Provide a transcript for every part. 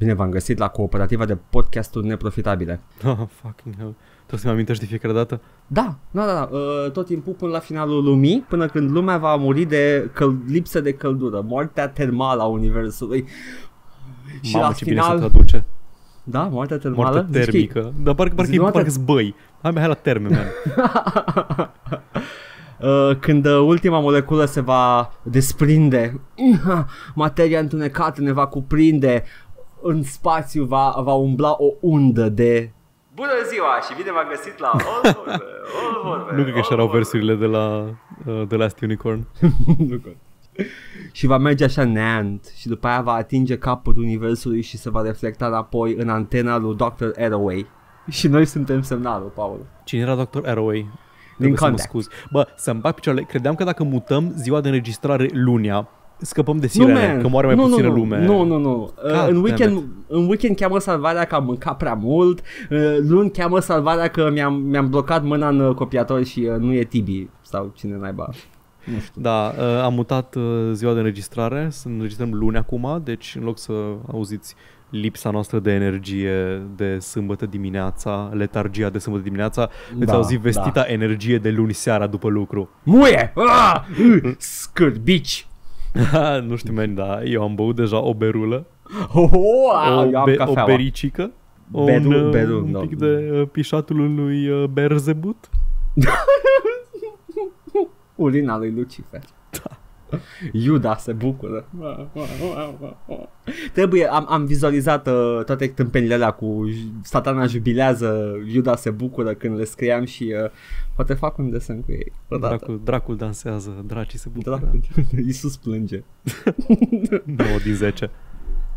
Bine v-am găsit la cooperativa de podcasturi neprofitabile. Oh, fucking hell. Trebuie să-mi amintești de fiecare dată? Da, da, da, da. Uh, tot timpul până la finalul lumii, până când lumea va muri de căl- lipsă de căldură, moartea termală a universului. Și Mamă, la ce final, bine se traduce. da, moartea termală. Moarte Zici că e- termică. Dar parcă, parcă, Zici e, moarte- parcă zbăi. Hai, mai hai la terme, man. Uh, când uh, ultima moleculă se va desprinde, materia întunecată ne va cuprinde, în spațiu va, va umbla o undă de... Bună ziua și bine v-am găsit la All Vorbe, All Vorbe, nu cred că așa All erau Vorbe. versurile de la uh, The Last Unicorn. Nu cred. și va merge așa neant și după aia va atinge capătul universului și se va reflecta înapoi în antena lui Dr. Arroway. Și noi suntem semnalul, Paul. Cine era Dr. Arroway? Din Trebuie să mă Contact. scuz. Bă, să-mi bag picioarele. Credeam că dacă mutăm ziua de înregistrare lunia, scăpăm de sirene, man. că moare mai nu, puțină nu, lume. Nu, nu, nu. Uh, God în, damn weekend, în weekend cheamă salvarea că am mâncat prea mult. Uh, luni cheamă salvarea că mi-am, mi-am blocat mâna în uh, copiator și uh, nu e Tibi sau cine naiba. Nu știu. Da, uh, am mutat uh, ziua de înregistrare, să înregistrăm luni acum, deci în loc să auziți lipsa noastră de energie de sâmbătă dimineața, letargia de sâmbătă dimineața, da, veți Da, auzi vestita da. energie de luni seara după lucru. Muie! Ah! Uh, Scârbici! nu știu, man, da, eu am băut deja o berulă, Oh, oh, o, eu am be- o cafeaua. bericică, o, Beru- un, uh, beru, un da. pic de uh, pișatul lui uh, Berzebut. Urina lui Lucifer. Da. Iuda se bucură. Trebuie, am, am vizualizat uh, toate tâmpenile alea cu j- satana jubilează, Iuda se bucură când le scriam și uh, poate fac un desen cu ei. Odată. Dracul, dracul dansează, dracii se bucură. Dracul. Iisus plânge. 9 din 10.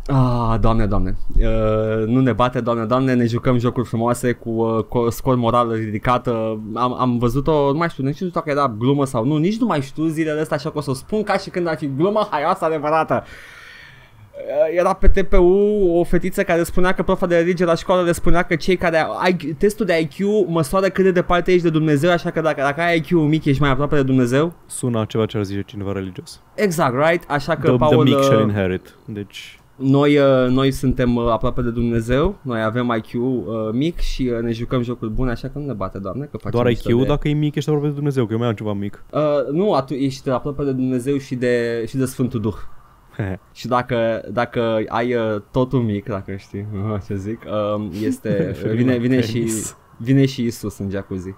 Ah, doamne, doamne. Uh, nu ne bate, doamne, doamne, ne jucăm jocuri frumoase cu uh, cu scor moral ridicat. Uh, am, am văzut-o, nu mai știu, nici nu știu dacă era glumă sau nu, nici nu mai știu zilele astea, așa că o să o spun ca și când ar fi glumă haioasă adevărată. Uh, Era pe TPU o fetiță care spunea că profa de religie la școală le spunea că cei care ai testul de IQ măsoară cât de departe ești de Dumnezeu, așa că dacă, dacă ai IQ mic ești mai aproape de Dumnezeu. Sună ceva ce ar zice cineva religios. Exact, right? Așa că The, Paul... the meek shall uh, inherit. Deci, Noi, uh, noi suntem uh, aproape de Dumnezeu, noi avem IQ uh, mic și uh, ne jucăm jocuri bune, așa că nu ne bate, Doamne, că facem doar mișto IQ, de... dacă e mic, ești aproape de Dumnezeu, că eu mai am ceva mic. Uh, nu, atu- ești aproape de Dumnezeu și de, și de Sfântul Duh. Și dacă, dacă ai uh, totul mic, dacă știi uh, ce zic, uh, este, vine, vine, și, Penis. vine și Isus în jacuzzi.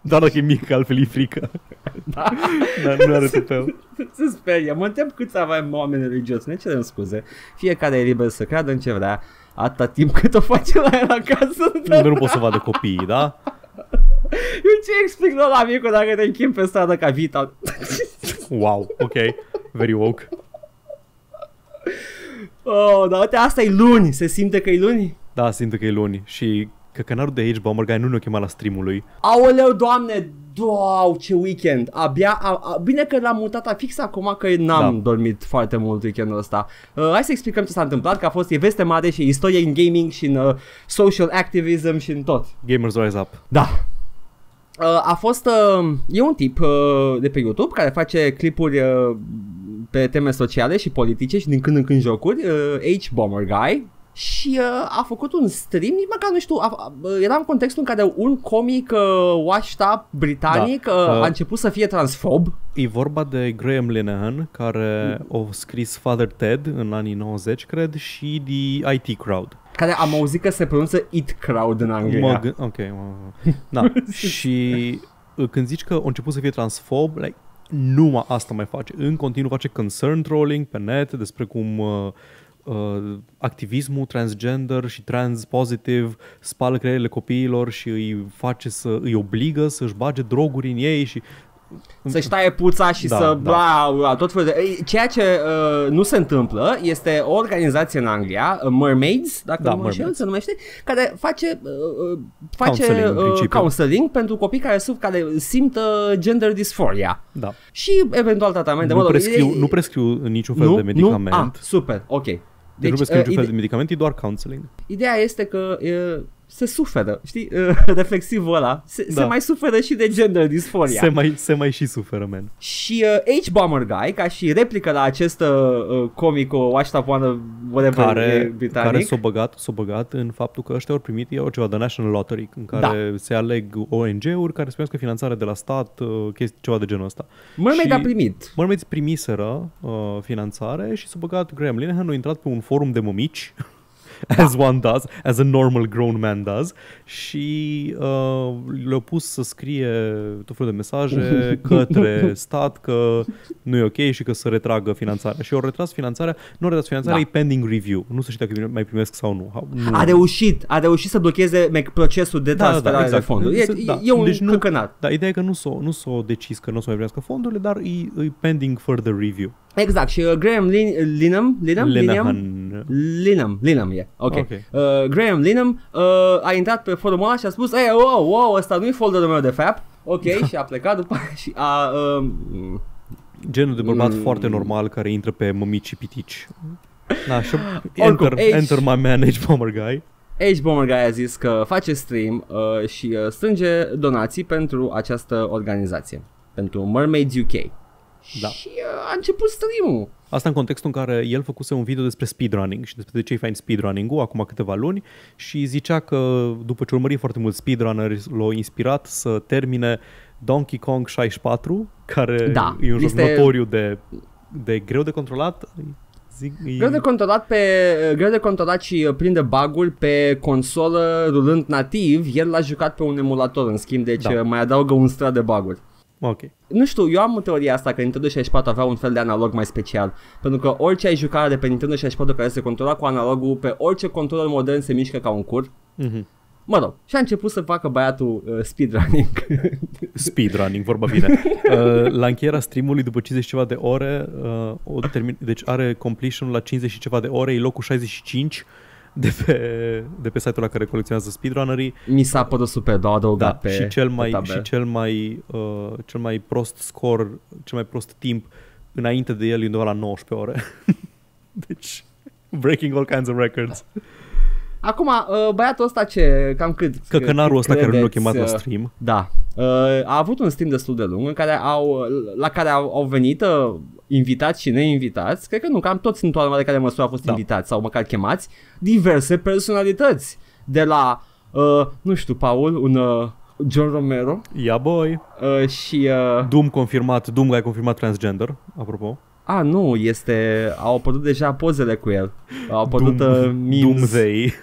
Dar dacă e mic, altfel e frică. Da. Dar nu are tupeu. Se sperie. Mă întreb câți avem oameni religioși. Ne cerem scuze. Fiecare e liber să creadă în ce vrea. Atâta timp cât o face la el acasă. Unde nu pot să vadă copiii, da? Eu ce explic la amicul dacă te închim pe stradă ca Vita? Wow, ok. Very woke. Oh, dar uite, asta e luni. Se simte că e luni? Da, simt că e luni și că canalul de aici, Bomber Guy, nu ne-a chemat la streamul lui. Aoleu, doamne, Doau, ce weekend! Abia, a, a, bine că l-am mutat fix acum că n-am Da. dormit foarte mult weekendul ăsta. Uh, hai să explicăm ce s-a întâmplat, că a fost e veste mare și istorie în gaming și în uh, social activism și în tot. Gamers Rise Up. Da. Uh, a fost, uh, e un tip uh, de pe YouTube care face clipuri uh, pe teme sociale și politice și din când în când jocuri, uh, H Bomber Guy. Și uh, a făcut un stream, nici măcar nu știu, a, a, era în contextul în care un comic uh, washed up britanic Da. uh, Uh, a început să fie transfob. E vorba de Graham Linehan, care a scris Father Ted în anii 90, cred, și The IT Crowd. Care am auzit că se pronunță It Crowd în Anglia. Mă gând- ok, mă... Da, și uh, când zici că a început să fie transfob, like, numai asta mai face. În continuu face concern trolling pe net despre cum uh, uh, activismul transgender și trans positive spală creierile copiilor și îi face să îi obligă să-și bage droguri în ei și Să-și taie puța și Da, să da. bla, bla, tot felul de... Ei, Ceea ce uh, nu se întâmplă este o organizație în Anglia, uh, Mermaids, dacă Da, nu mă înșel, Mermaids. se numește, care face, uh, uh, face Counseling, în uh, principiu. counseling pentru copii care, sub, care simt uh, gender dysphoria. da. Și eventual tratamente. Nu mă rog, prescriu, e- nu prescriu niciun fel nu? de medicament. Nu? Ah, super, ok. Deci, nu prescriu uh, niciun fel ide- de medicament, e doar counseling. Ideea este că uh, se suferă, știi, reflexivul ăla, se, da. se mai suferă și de gender dysphoria. Se mai, se mai și suferă, man. Și uh, H-Bomber Guy, ca și replică la acest uh, comic, o Washed Up One, whatever, care, britanic. care s-a băgat, s-a băgat în faptul că ăștia au primit eu ceva de National Lottery, în care da. se aleg ONG-uri care să primească finanțare de la stat, uh, chestii, ceva de genul ăsta. Mermaid a primit. Mermaids primiseră uh, finanțare și s-a băgat Graham Linehan, a intrat pe un forum de mămici as one does, as a normal grown man does și uh, le-au pus să scrie tot felul de mesaje către stat că nu e ok și că să retragă finanțarea. Și au retras finanțarea, nu au retras finanțarea, da. e pending review. Nu se știe dacă mai primesc sau nu. nu. A reușit, a reușit să blocheze procesul de transferare da, da, da, exact. de fonduri. E, da. e un deci nu, căcănat. Da, ideea e că nu s-o, nu s-o decis că nu o să mai primească fondurile, dar e, e pending further review. Exact, și uh, Graham Lin- Linham, Linham, Linham, Linham, Linham, e, ok. okay. Uh, Graham Linham uh, a intrat pe forumul ăla și a spus, ei, wow, wow, ăsta nu e folderul meu de fapt, ok, și a plecat după și a... Uh, Genul de bărbat mm, foarte normal care intră pe mămici și pitici. Da, și enter, H, enter my man H Bomber Guy. H Bomber Guy a zis că face stream uh, și uh, strânge donații pentru această organizație, pentru Mermaids UK. Da. Și uh, a început stream-ul. Asta în contextul în care el făcuse un video despre speedrunning și despre de ce e fain speedrunning-ul acum câteva luni și zicea că după ce urmări foarte mult speedrunneri l-au inspirat să termine Donkey Kong 64, care da, e un joc este... notoriu de, de greu de controlat, Zic, e... Greu de controlat pe greu de controlat și uh, prinde bagul pe consolă rulând nativ, el l-a jucat pe un emulator în schimb, deci da. Uh, mai adaugă un strat de baguri. Ok. Nu știu, eu am teoria asta că Nintendo 64 avea un fel de analog mai special. Pentru că orice ai jucat de pe Nintendo 64 care se controla cu analogul, pe orice controller modern se mișcă ca un cur. Mm-hmm. Mă rog, și a început să facă băiatul uh, speedrunning. speedrunning, vorba bine. Uh, la încheierea streamului, după 50 ceva de ore, uh, o termin- deci are completion la 50 și ceva de ore, e locul 65 de pe, de pe site-ul la care colecționează speedrunnerii. Mi s-a părut super, da, adăugat da, pe și cel mai, pe și cel mai, uh, cel mai prost score, cel mai prost timp înainte de el e undeva la 19 ore. deci, breaking all kinds of records. Acum, uh, băiatul ăsta ce, cam cât? Căcănarul ăsta care nu l-a chemat la uh, stream. Da. Uh, a avut un stream destul de lung în care au, la care au, au venit uh, invitați și neinvitați, cred că nu, cam toți sunt o de care măsură au fost da. invitați sau măcar chemați, diverse personalități. De la, uh, nu știu, Paul, un uh, John Romero. Yeah, boy. Uh, și... Uh, Doom confirmat, Doom ai confirmat transgender, apropo. A, nu, este... Au apărut deja pozele cu el. Au apărut Doom, uh, memes. Doom they.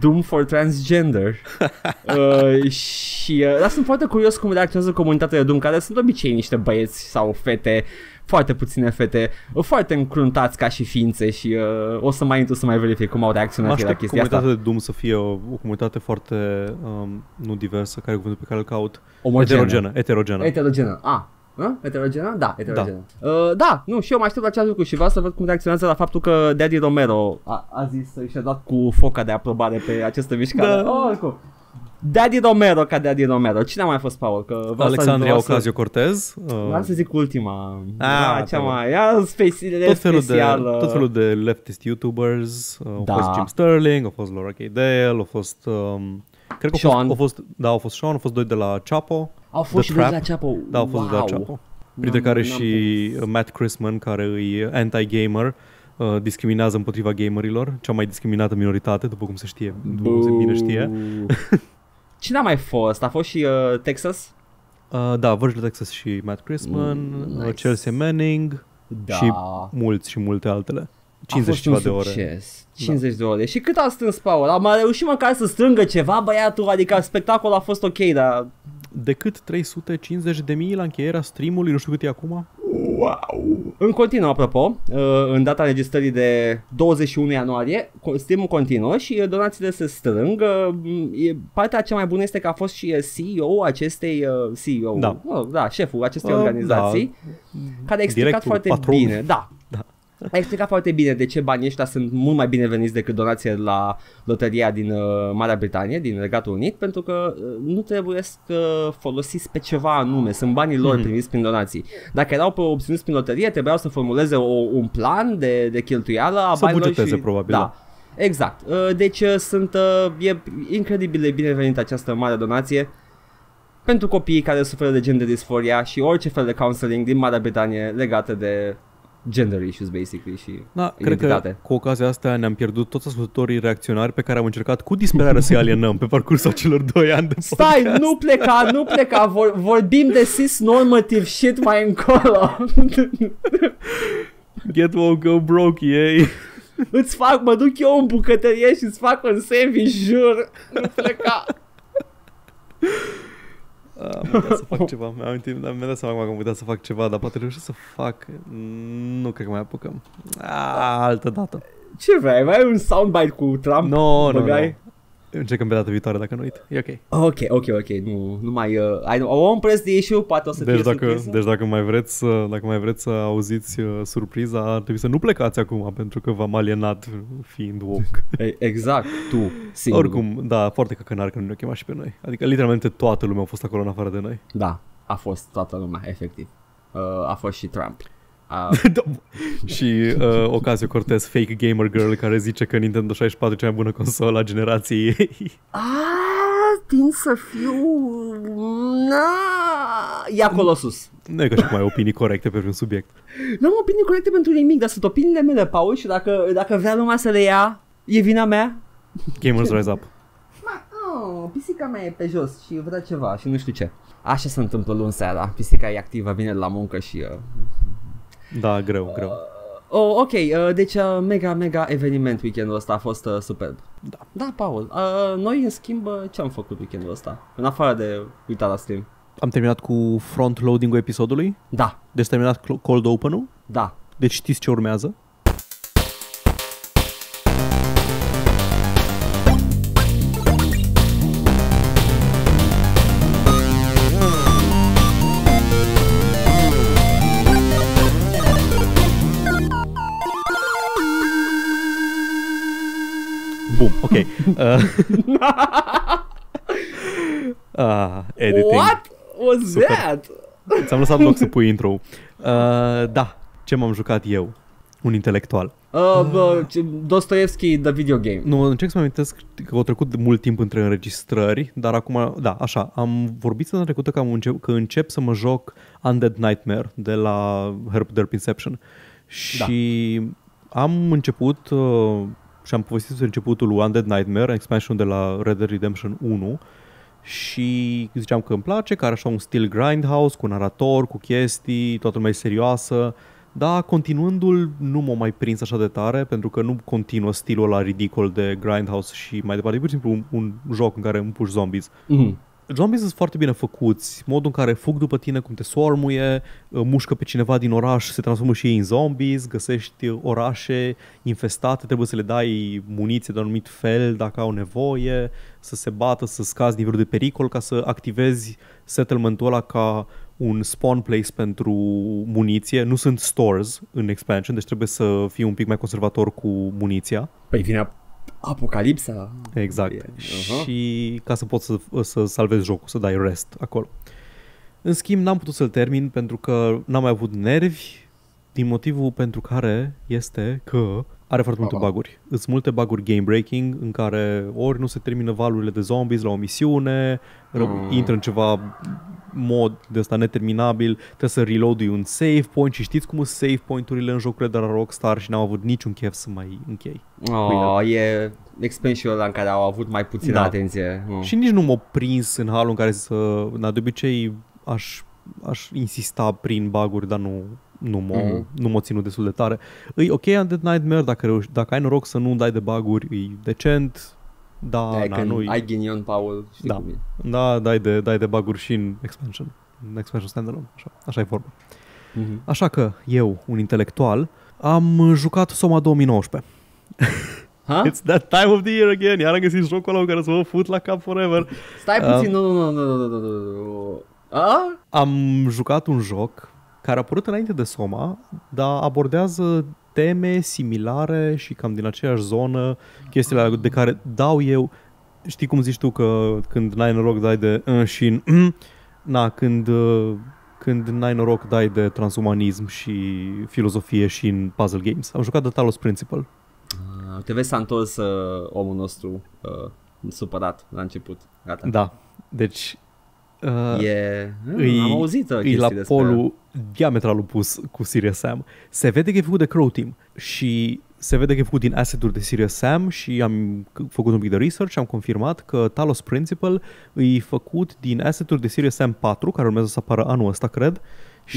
Doom for Transgender. uh, și uh, dar sunt foarte curios cum reacționează comunitatea de Doom, care sunt obicei niște băieți sau fete foarte puține fete, foarte încruntați ca și ființe și uh, o să mai intru să mai verific cum au reacționat la chestia asta. comunitatea de Doom să fie o, o comunitate foarte, um, nu diversă, care e cuvântul pe care îl caut? Omogenă. Heterogenă. Heterogenă. Heterogenă. Ah, a? Heterogenă? Da, heterogenă. Da. Uh, da, nu, și eu mă aștept la acest lucru și vreau să văd cum reacționează la faptul că Daddy Romero a, a zis și-a dat cu foca de aprobare pe această mișcare. Da. Oh, cool. Daddy Romero ca Daddy Romero. Cine a mai fost, Paul? Că Alexandria Ocasio-Cortez. Uh... Vreau să zic ultima. Ah, cea mai... Ea speci- tot felul specială. De, tot felul de leftist YouTubers. Uh, da. Au fost Jim Sterling, au fost Laura K. Dale, au fost... Um, cred că Sean. Au fost, au fost, da, au fost Sean, au fost doi de la Chapo. Au fost și doi de la Chapo. Da, au fost wow. de la Chapo. Printre care și Matt Chrisman, care e anti-gamer, uh, discriminează împotriva gamerilor, cea mai discriminată minoritate, după cum se știe, după cum se bine știe. Cine a mai fost? A fost și uh, Texas? Uh, da, Virgil Texas și Matt Chrisman, mm, uh, nice. Chelsea Manning da. și mulți și multe altele. 50 ceva de ore. 50 da. de ore. Și cât a strâns Paul? Am reușit măcar să strângă ceva băiatul, adică spectacolul a fost ok, dar decât 350 de mii la încheierea streamului, nu știu cât e acum. Wow! În continuu, apropo, uh, în data registrării de 21 ianuarie, streamul continuă și uh, donațiile se strâng. Uh, partea cea mai bună este că a fost și CEO acestei CEO, da, da șeful acestei uh, organizații, da. care a explicat Directul, foarte patron. bine. Da, a explicat foarte bine de ce banii ăștia sunt mult mai bineveniți decât donație la loteria din uh, Marea Britanie, din Regatul Unit, pentru că uh, nu trebuie să uh, folosiți pe ceva anume, sunt banii lor mm-hmm. primiți prin donații. Dacă erau pe obținuți prin loterie, trebuiau să formuleze o, un plan de, de cheltuială a să banilor și... probabil. Da. da. Exact. Uh, Deci uh, sunt, uh, e incredibil de binevenit această mare donație pentru copiii care suferă de gender disforia și orice fel de counseling din Marea Britanie legată de gender issues basically și Da, cred că identitate. cu ocazia asta ne-am pierdut toți ascultătorii reacționari pe care am încercat cu disperare să-i alienăm pe parcursul acelor 2 ani de Stai, podcast. nu pleca, nu pleca, vor, vorbim de cis-normative shit mai încolo. Get woke, go broke, yay! îți fac, mă duc eu în bucătărie și îți fac un sandwich, jur. Nu pleca. Am uitat să fac ceva, mi-am amintit, mi-am dat seama că am uitat să fac ceva, dar poate reușesc să fac, nu cred că mai apucăm. A, altă dată. Ce vrei, mai ai un soundbite cu Trump? No, no, no. Băgai? Încercăm pe data viitoare dacă nu uit. E ok. Ok, ok, ok, nu, nu mai, uh, I, I won't press the issue, poate o să Deci fie dacă, surpriză. deci dacă mai vreți să, dacă mai vreți să auziți uh, surpriza, ar trebui să nu plecați acum pentru că v-am alienat fiind woke. E- Exact, tu, singur. Oricum, da, foarte căcănar că nu ne-au chemat și pe noi. Adică literalmente toată lumea a fost acolo în afară de noi. Da, a fost toată lumea, efectiv. Uh, a fost și Trump. A, Da. și uh, Ocasio Cortez, fake gamer girl, care zice că Nintendo 64 e cea mai bună consolă a generației ei. a, tind să fiu... Na, e acolo sus. nu e ca și cum ai opinii corecte pe un subiect. Nu am opinii corecte pentru nimic, dar sunt opiniile mele, Paul, și dacă, dacă vrea lumea să le ia, e vina mea. Gamers Rise Up. Ma, oh, pisica mea e pe jos și vrea ceva și nu știu ce. Așa se întâmplă luni seara, pisica e activă, vine la muncă și... Uh, Da, greu, greu. Oh, ok, uh, deci uh, mega, mega eveniment weekendul ăsta a fost uh, superb. Da. Da, Paul, uh, noi în schimb uh, ce am făcut weekendul ăsta? În afară de uita la stream. Am terminat cu front-loading-ul episodului. Da, Deci terminat cl- cold open-ul. da. Deci știți ce urmează. Uh, uh, editing. What was Super. that? Ți-am lăsat loc să pui intro uh, Da, ce m-am jucat eu? Un intelectual. Uh, bă, ce- Dostoevski, the video game. Nu, încerc să mă amintesc că au trecut mult timp între înregistrări, dar acum, da, așa, am vorbit săptămâna trecută că, am încep, că încep să mă joc Undead Nightmare de la Herb Derp Inception și am început uh, și am povestit despre începutul lui Undead Nightmare, expansion de la Red Dead Redemption 1 și ziceam că îmi place, că are așa un stil grindhouse cu narator, cu chestii, toată lumea e serioasă, dar continuându-l nu m-a mai prins așa de tare pentru că nu continuă stilul ăla ridicol de grindhouse și mai departe, e pur și simplu un, un joc în care împuși zombies. Mm. Zombies sunt foarte bine făcuți, modul în care fug după tine, cum te swarmuie, mușcă pe cineva din oraș, se transformă și ei în zombies, găsești orașe infestate, trebuie să le dai muniție de un anumit fel dacă au nevoie, să se bată, să scazi nivelul de pericol ca să activezi settlementul ăla ca un spawn place pentru muniție. Nu sunt stores în expansion, deci trebuie să fii un pic mai conservator cu muniția. Păi vine apocalipsa. Exact. E, Yeah. aha. Și ca să poți să, să salvezi jocul, să dai rest acolo. În schimb, n-am putut să-l termin pentru că n-am mai avut nervi, din motivul pentru care este că are foarte multe Aha. baguri. Sunt multe baguri game breaking în care ori nu se termină valurile de zombies la o misiune, Mm. mm. intră în ceva mod de ăsta neterminabil, trebuie să reload un save point și știți cum sunt save point-urile în jocurile de la Rockstar și n-am avut niciun chef să mai închei. Oh, e expansionul ăla în care au avut mai puțină Da. atenție. Mm. Și nici nu m-a prins în halul în care să... Da, de obicei aș, aș insista prin baguri, dar nu, nu m-a, Mhm. mm-hmm. nu m-a ținut destul de tare. E ok Undead Nightmare, dacă, reuși, dacă ai noroc să nu dai de baguri, e decent. Da, de na, nu ai ghinion, Paul, știi da. cum e. Da, dai de, dai de baguri și în expansion, în expansion standalone, așa, așa e vorba. Mm-hmm. Așa că eu, un intelectual, am jucat Soma 2019. Ha? It's that time of the year again. Iar am găsit jocul ăla care să mă fut la cap forever. Stai uh, puțin, nu, nu, nu, nu, nu, nu. Am jucat un joc care a apărut înainte de Soma, dar abordează teme similare și cam din aceeași zonă, chestiile de care dau eu, știi cum zici tu că când n-ai noroc dai de uh, și în uh, na, când, uh, când n-ai noroc dai de transumanism și filozofie și în puzzle games. Am jucat de Talos Principle. te vezi s-a întors uh, omul nostru uh, supărat la început. Gata. Da, deci Uh, e, îi, am auzit îi la polul diametral opus cu Serious Sam. Se vede că e făcut de Crow Team și se vede că e făcut din asset-uri de Serious Sam și am făcut un pic de research și am confirmat că Talos Principle e făcut din asset-uri de Serious Sam 4, care urmează să apară anul ăsta, cred.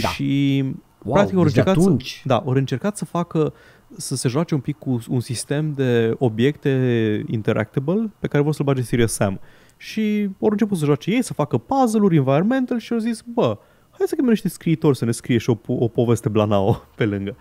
Da. Și wow, practic au încercat, să, da, au încercat să facă să se joace un pic cu un sistem de obiecte interactable pe care vor să-l bage Serious Sam. Și au început să joace ei, să facă puzzle-uri environmental și au zis, bă, hai să chemăm niște scriitori să ne scrie și o, o poveste blanao pe lângă.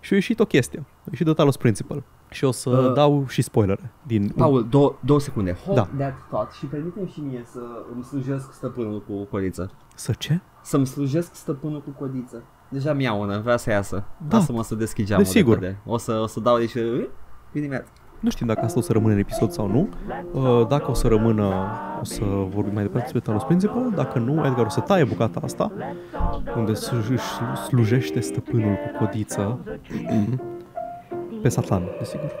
Și a ieșit o chestie. A ieșit de Talos Principal. Și o să uh, dau și spoilere. Din... Paul, două, două secunde. Hold da. that thought și permite și mie să îmi slujesc stăpânul cu codiță. Să ce? Să-mi slujesc stăpânul cu codiță. Deja mi-au una, vrea să iasă. Da. Lasă-mă să deschid geamul Desigur. De o să, o să dau aici... Bine, nu știm dacă asta o să rămână în episod sau nu. Uh, dacă o să rămână, o să vorbim mai departe despre Talos Principal. Dacă nu, Edgar o să taie bucata asta, unde își slujește stăpânul cu codiță pe Satan, desigur.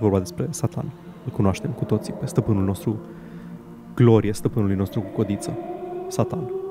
Vorba despre Satan. Îl cunoaștem cu toții pe stăpânul nostru, glorie stăpânului nostru cu codiță. Satan.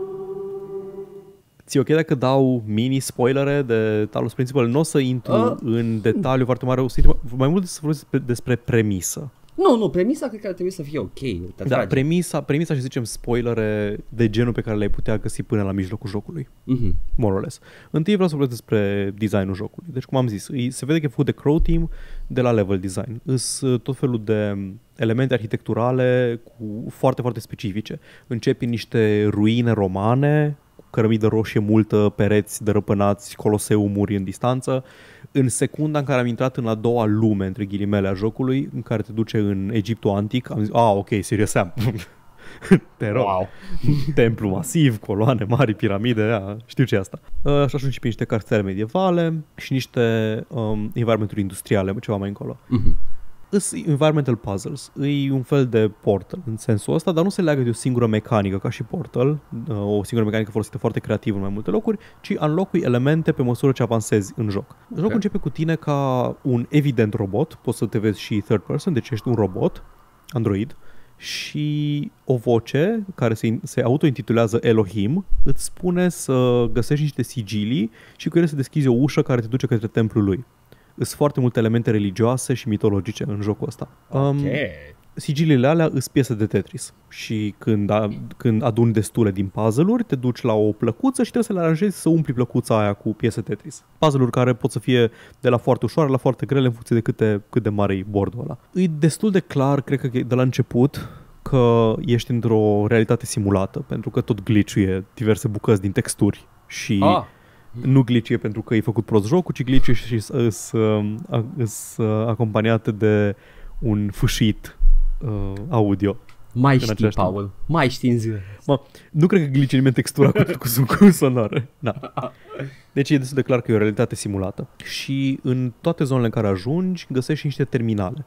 Ți ok dacă dau mini-spoilere de Talos Principal? Nu o să intru uh. în detaliu foarte mare, o să intru mai mult să vorbesc despre premisă. Nu, nu, premisa cred că ar trebui să fie ok. Da, premisa, premisa și zicem spoilere de genul pe care le-ai putea găsi până la mijlocul jocului. Mm-hmm. More or less. Întâi vreau să vorbesc despre designul jocului. Deci, cum am zis, se vede că e făcut de Crow Team de la level design. Îs uh, tot felul de elemente arhitecturale cu foarte, foarte specifice. Începi niște ruine romane cărămidă roșie multă, pereți dărăpânați, coloseumuri în distanță. În secunda în care am intrat în a doua lume, între ghilimele, a jocului, în care te duce în Egiptul antic, am zis, ah, ok, serios Sam. Te rog. Wow. Templu masiv, coloane mari, piramide, a, știu ce e asta. Uh, și ajungi pe niște cartele medievale și niște um, environmenturi industriale, ceva mai încolo. Uh-huh îs environmental puzzles. E un fel de Portal în sensul ăsta, dar nu se leagă de o singură mecanică ca și Portal, uh, o singură mecanică folosită foarte creativ în mai multe locuri, ci înlocui elemente pe măsură ce avansezi în joc. Okay. Jocul începe cu tine ca un evident robot, poți să te vezi și third person, deci ești un robot, android, și o voce care se, se auto-intitulează Elohim îți spune să găsești niște sigilii și cu ele să deschizi o ușă care te duce către templul lui sunt foarte multe elemente religioase și mitologice în jocul ăsta. Um, sigiliile alea sunt piese de Tetris și când, a, când aduni destule din puzzle-uri, te duci la o plăcuță și trebuie să le aranjezi să umpli plăcuța aia cu piese Tetris. Puzzle-uri care pot să fie de la foarte ușoare la foarte grele în funcție de câte, cât de mare e bordul ăla. E destul de clar, cred că de la început, că ești într-o realitate simulată, pentru că tot glitch diverse bucăți din texturi și ah nu glicie pentru că e făcut prost jocul, ci glicie și sunt uh, acompaniate de un fâșit uh, audio. Mai știi, Paul, mai știi în ziua Mă, nu cred că glice nimeni textura cu, cu, cu sonoră. Da. Deci e destul de clar că e o realitate simulată. Și în toate zonele în care ajungi, găsești niște terminale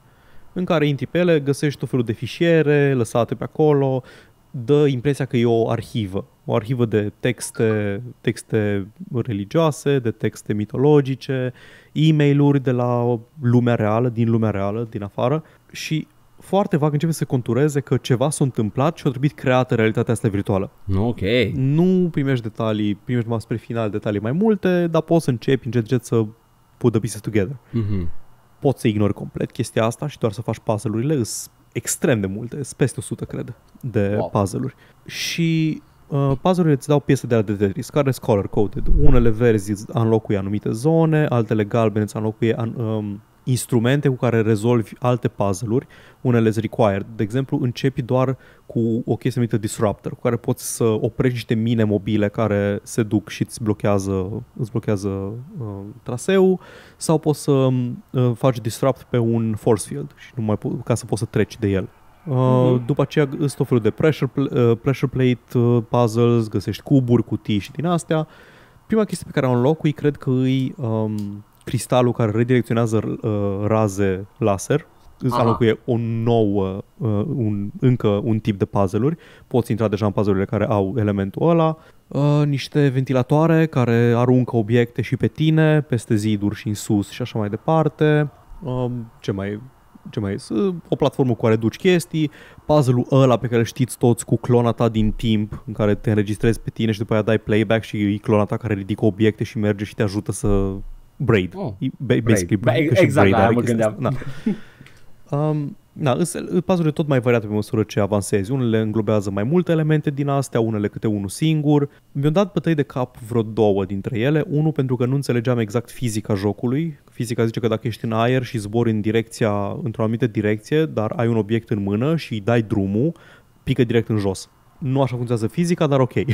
în care intri pe ele, găsești tot felul de fișiere lăsate pe acolo, dă impresia că e o arhivă, o arhivă de texte, texte religioase, de texte mitologice, e mail de la lumea reală, din lumea reală, din afară și foarte vag începe să contureze că ceva s-a întâmplat și a trebuit creată realitatea asta virtuală. Ok. Nu primești detalii, primești mai spre final detalii mai multe, dar poți să începi încet, încet să put the pieces together. Mm-hmm. Poți să ignori complet chestia asta și doar să faci puzzle-urile, îs extrem de multe, sunt peste 100, cred, de wow. puzzle-uri. Și uh, puzzle-urile îți dau piese de la de Tetris, care sunt color-coded. Unele verzi îți înlocuie anumite zone, altele galbene îți înlocuie um, instrumente cu care rezolvi alte puzzle-uri, unele îți required. De exemplu, începi doar cu o chestie numită Disruptor, cu care poți să oprești niște mine mobile care se duc și îți blochează, îți blochează uh, traseul, sau poți să uh, faci Disrupt pe un force field și nu mai po- ca să poți să treci de el. Uh, uh-huh. După aceea sunt tot felul de pressure, pl- uh, pressure plate uh, puzzles, găsești cuburi, cutii și din astea. Prima chestie pe care o înlocui cred că îi um, cristalul care redirecționează uh, raze laser îți înlocuie o nouă, uh, un, încă un tip de puzzle-uri. Poți intra deja în puzzle-urile care au elementul ăla. Uh, niște ventilatoare care aruncă obiecte și pe tine, peste ziduri și în sus și așa mai departe. Uh, ce mai ce mai e, o platformă cu care duci chestii, puzzle-ul ăla pe care știți toți cu clona ta din timp, în care te înregistrezi pe tine și după aia dai playback și e clona ta care ridică obiecte și merge și te ajută să braid. Oh, E ba- basically braid. că și exact, braid la aia are mă chestia gândeam. asta. Da. Um, da, puzzle tot mai variate pe măsură ce avansezi. Unele înglobează mai multe elemente din astea, unele câte unul singur. Mi-au dat bătăi de cap vreo două dintre ele. Unul pentru că nu înțelegeam exact fizica jocului. Fizica zice că dacă ești în aer și zbori în direcția, într-o anumită direcție, dar ai un obiect în mână și îi dai drumul, pică direct în jos. Nu așa funcționează fizica, dar ok.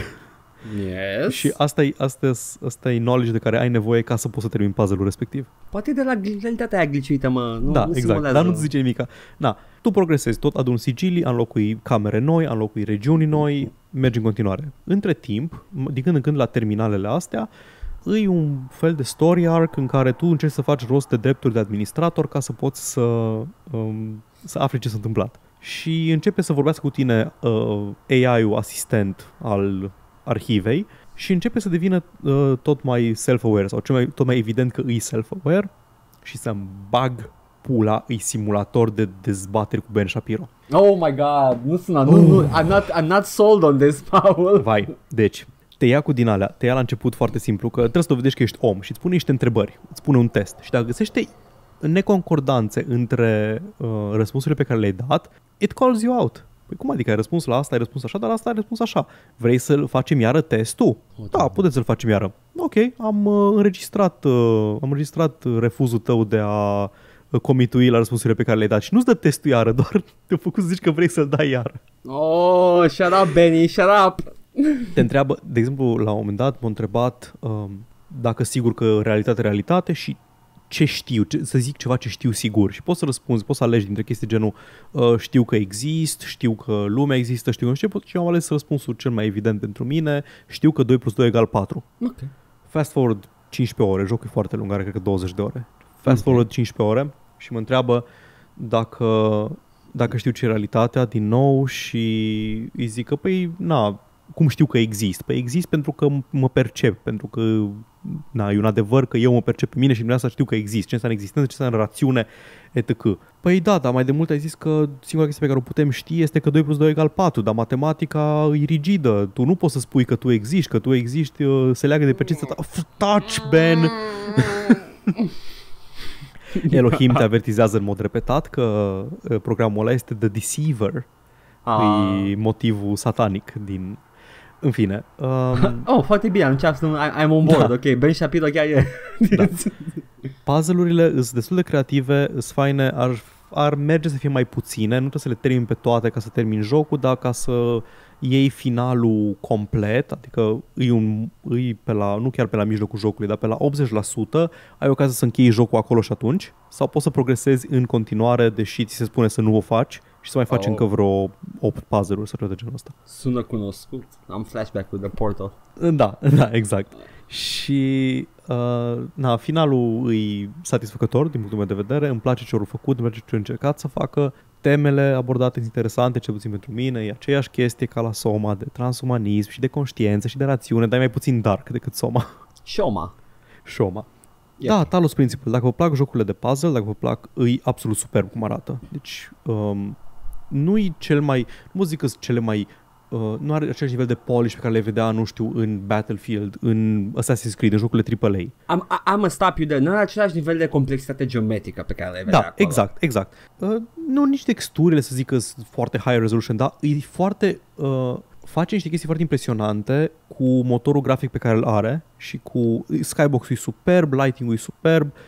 Yes. și asta e, asta, e, asta e knowledge de care ai nevoie ca să poți să termini puzzle-ul respectiv. Poate e de la realitatea aia gliciuită, mă. Nu, da, nu exact, simulează. dar nu-ți zice nimic. Na, tu progresezi, tot adun sigilii, înlocui camere noi, înlocui regiuni noi, mergi în continuare. Între timp, m- din când în când la terminalele astea, îi un fel de story arc în care tu încerci să faci rost de drepturi de administrator ca să poți să, um, să afli ce s-a întâmplat. Și începe să vorbească cu tine uh, AI-ul asistent al arhivei și începe să devină uh, tot mai self-aware sau cel mai, tot mai evident că e self-aware și să-mi bag pula, e simulator de dezbateri cu Ben Shapiro. Oh my god, nu sună, nu, nu, I'm not, I'm not sold on this, Paul. Vai, deci, te ia cu din alea, te ia la început foarte simplu, că trebuie să dovedești că ești om și îți pune niște întrebări, îți pune un test și dacă găsește neconcordanțe între uh, răspunsurile pe care le-ai dat, it calls you out. Păi cum adică ai răspuns la asta, ai răspuns așa, dar la asta ai răspuns așa. Vrei să-l facem iară testul? Da, puteți să-l facem iară. Ok, am uh, înregistrat, uh, am înregistrat refuzul tău de a uh, comitui la răspunsurile pe care le-ai dat și nu-ți dă testul iară, doar te-a făcut să zici că vrei să-l dai iară. Oh, shut up, Benny, shut up. Te întreabă, de exemplu, la un moment dat m-a întrebat um, dacă sigur că realitate e realitate și ce știu, ce, să zic ceva ce știu sigur și poți să răspunzi, poți să alegi dintre chestii genul uh, știu că exist, știu că lumea există, știu că nu știu și eu am ales răspunsul cel mai evident pentru mine, știu că 2 plus 2 egal 4. Ok. Fast forward 15 ore, jocul e foarte lung, are cred că 20 de ore. Fast Ok. forward 15 ore și mă întreabă dacă, dacă știu ce e realitatea din nou și îi zic că păi na, cum știu că exist? Păi exist pentru că m- mă percep, pentru că na, e un adevăr că eu mă percep pe mine și din asta știu că exist, ce înseamnă existență, ce înseamnă rațiune, etc. Păi da, dar mai de mult ai zis că singura chestie pe care o putem ști este că 2 plus 2 egal 4, dar matematica e rigidă. Tu nu poți să spui că tu existi, că tu existi, uh, se leagă de percepția ta. F- Touch, Ben! Elohim te avertizează în mod repetat că uh, programul ăla este The Deceiver, Ah. e motivul satanic din... În fine. Um, Oh, foarte bine, am început să I- I'm on board, Da. ok, Ben Shapiro chiar e. Da. puzzle-urile sunt destul de creative, sunt faine, ar, ar merge să fie mai puține, nu trebuie să le termin pe toate ca să termin jocul, dar ca să iei finalul complet, adică îi, un, îi pe la, nu chiar pe la mijlocul jocului, dar pe la 80%, ai ocazia să închei jocul acolo și atunci, sau poți să progresezi în continuare, deși ți se spune să nu o faci, și să mai faci Oh. încă vreo 8 puzzle-uri sau ceva de genul ăsta. Sună cunoscut. Am flashback cu The Portal. Da, da, exact. Și uh, na, finalul e satisfăcător din punctul meu de vedere, îmi place ce au făcut, îmi place ce au încercat să facă. Temele abordate sunt interesante, cel puțin pentru mine, e aceeași chestie ca la Soma, de transumanism și de conștiință și de rațiune, dar e mai puțin dark decât Soma. Shoma. Shoma. Yep. Da, Talos Principle. Dacă vă plac jocurile de puzzle, dacă vă plac, îi absolut superb cum arată. Deci, um, nu-i cel mai, nu vă zic că sunt cele mai, uh, nu are același nivel de polish pe care le vedea, nu știu, în Battlefield, în Assassin's Creed, în jocurile AAA. Am, a- am a stop you there. Nu are același nivel de complexitate geometrică pe care le vedea Da, acolo. exact, exact. Uh, nu nici texturile să zic că sunt foarte high resolution, dar e foarte... Uh, face niște chestii foarte impresionante cu motorul grafic pe care îl are și cu skybox-ul e superb, lighting-ul e superb, uh,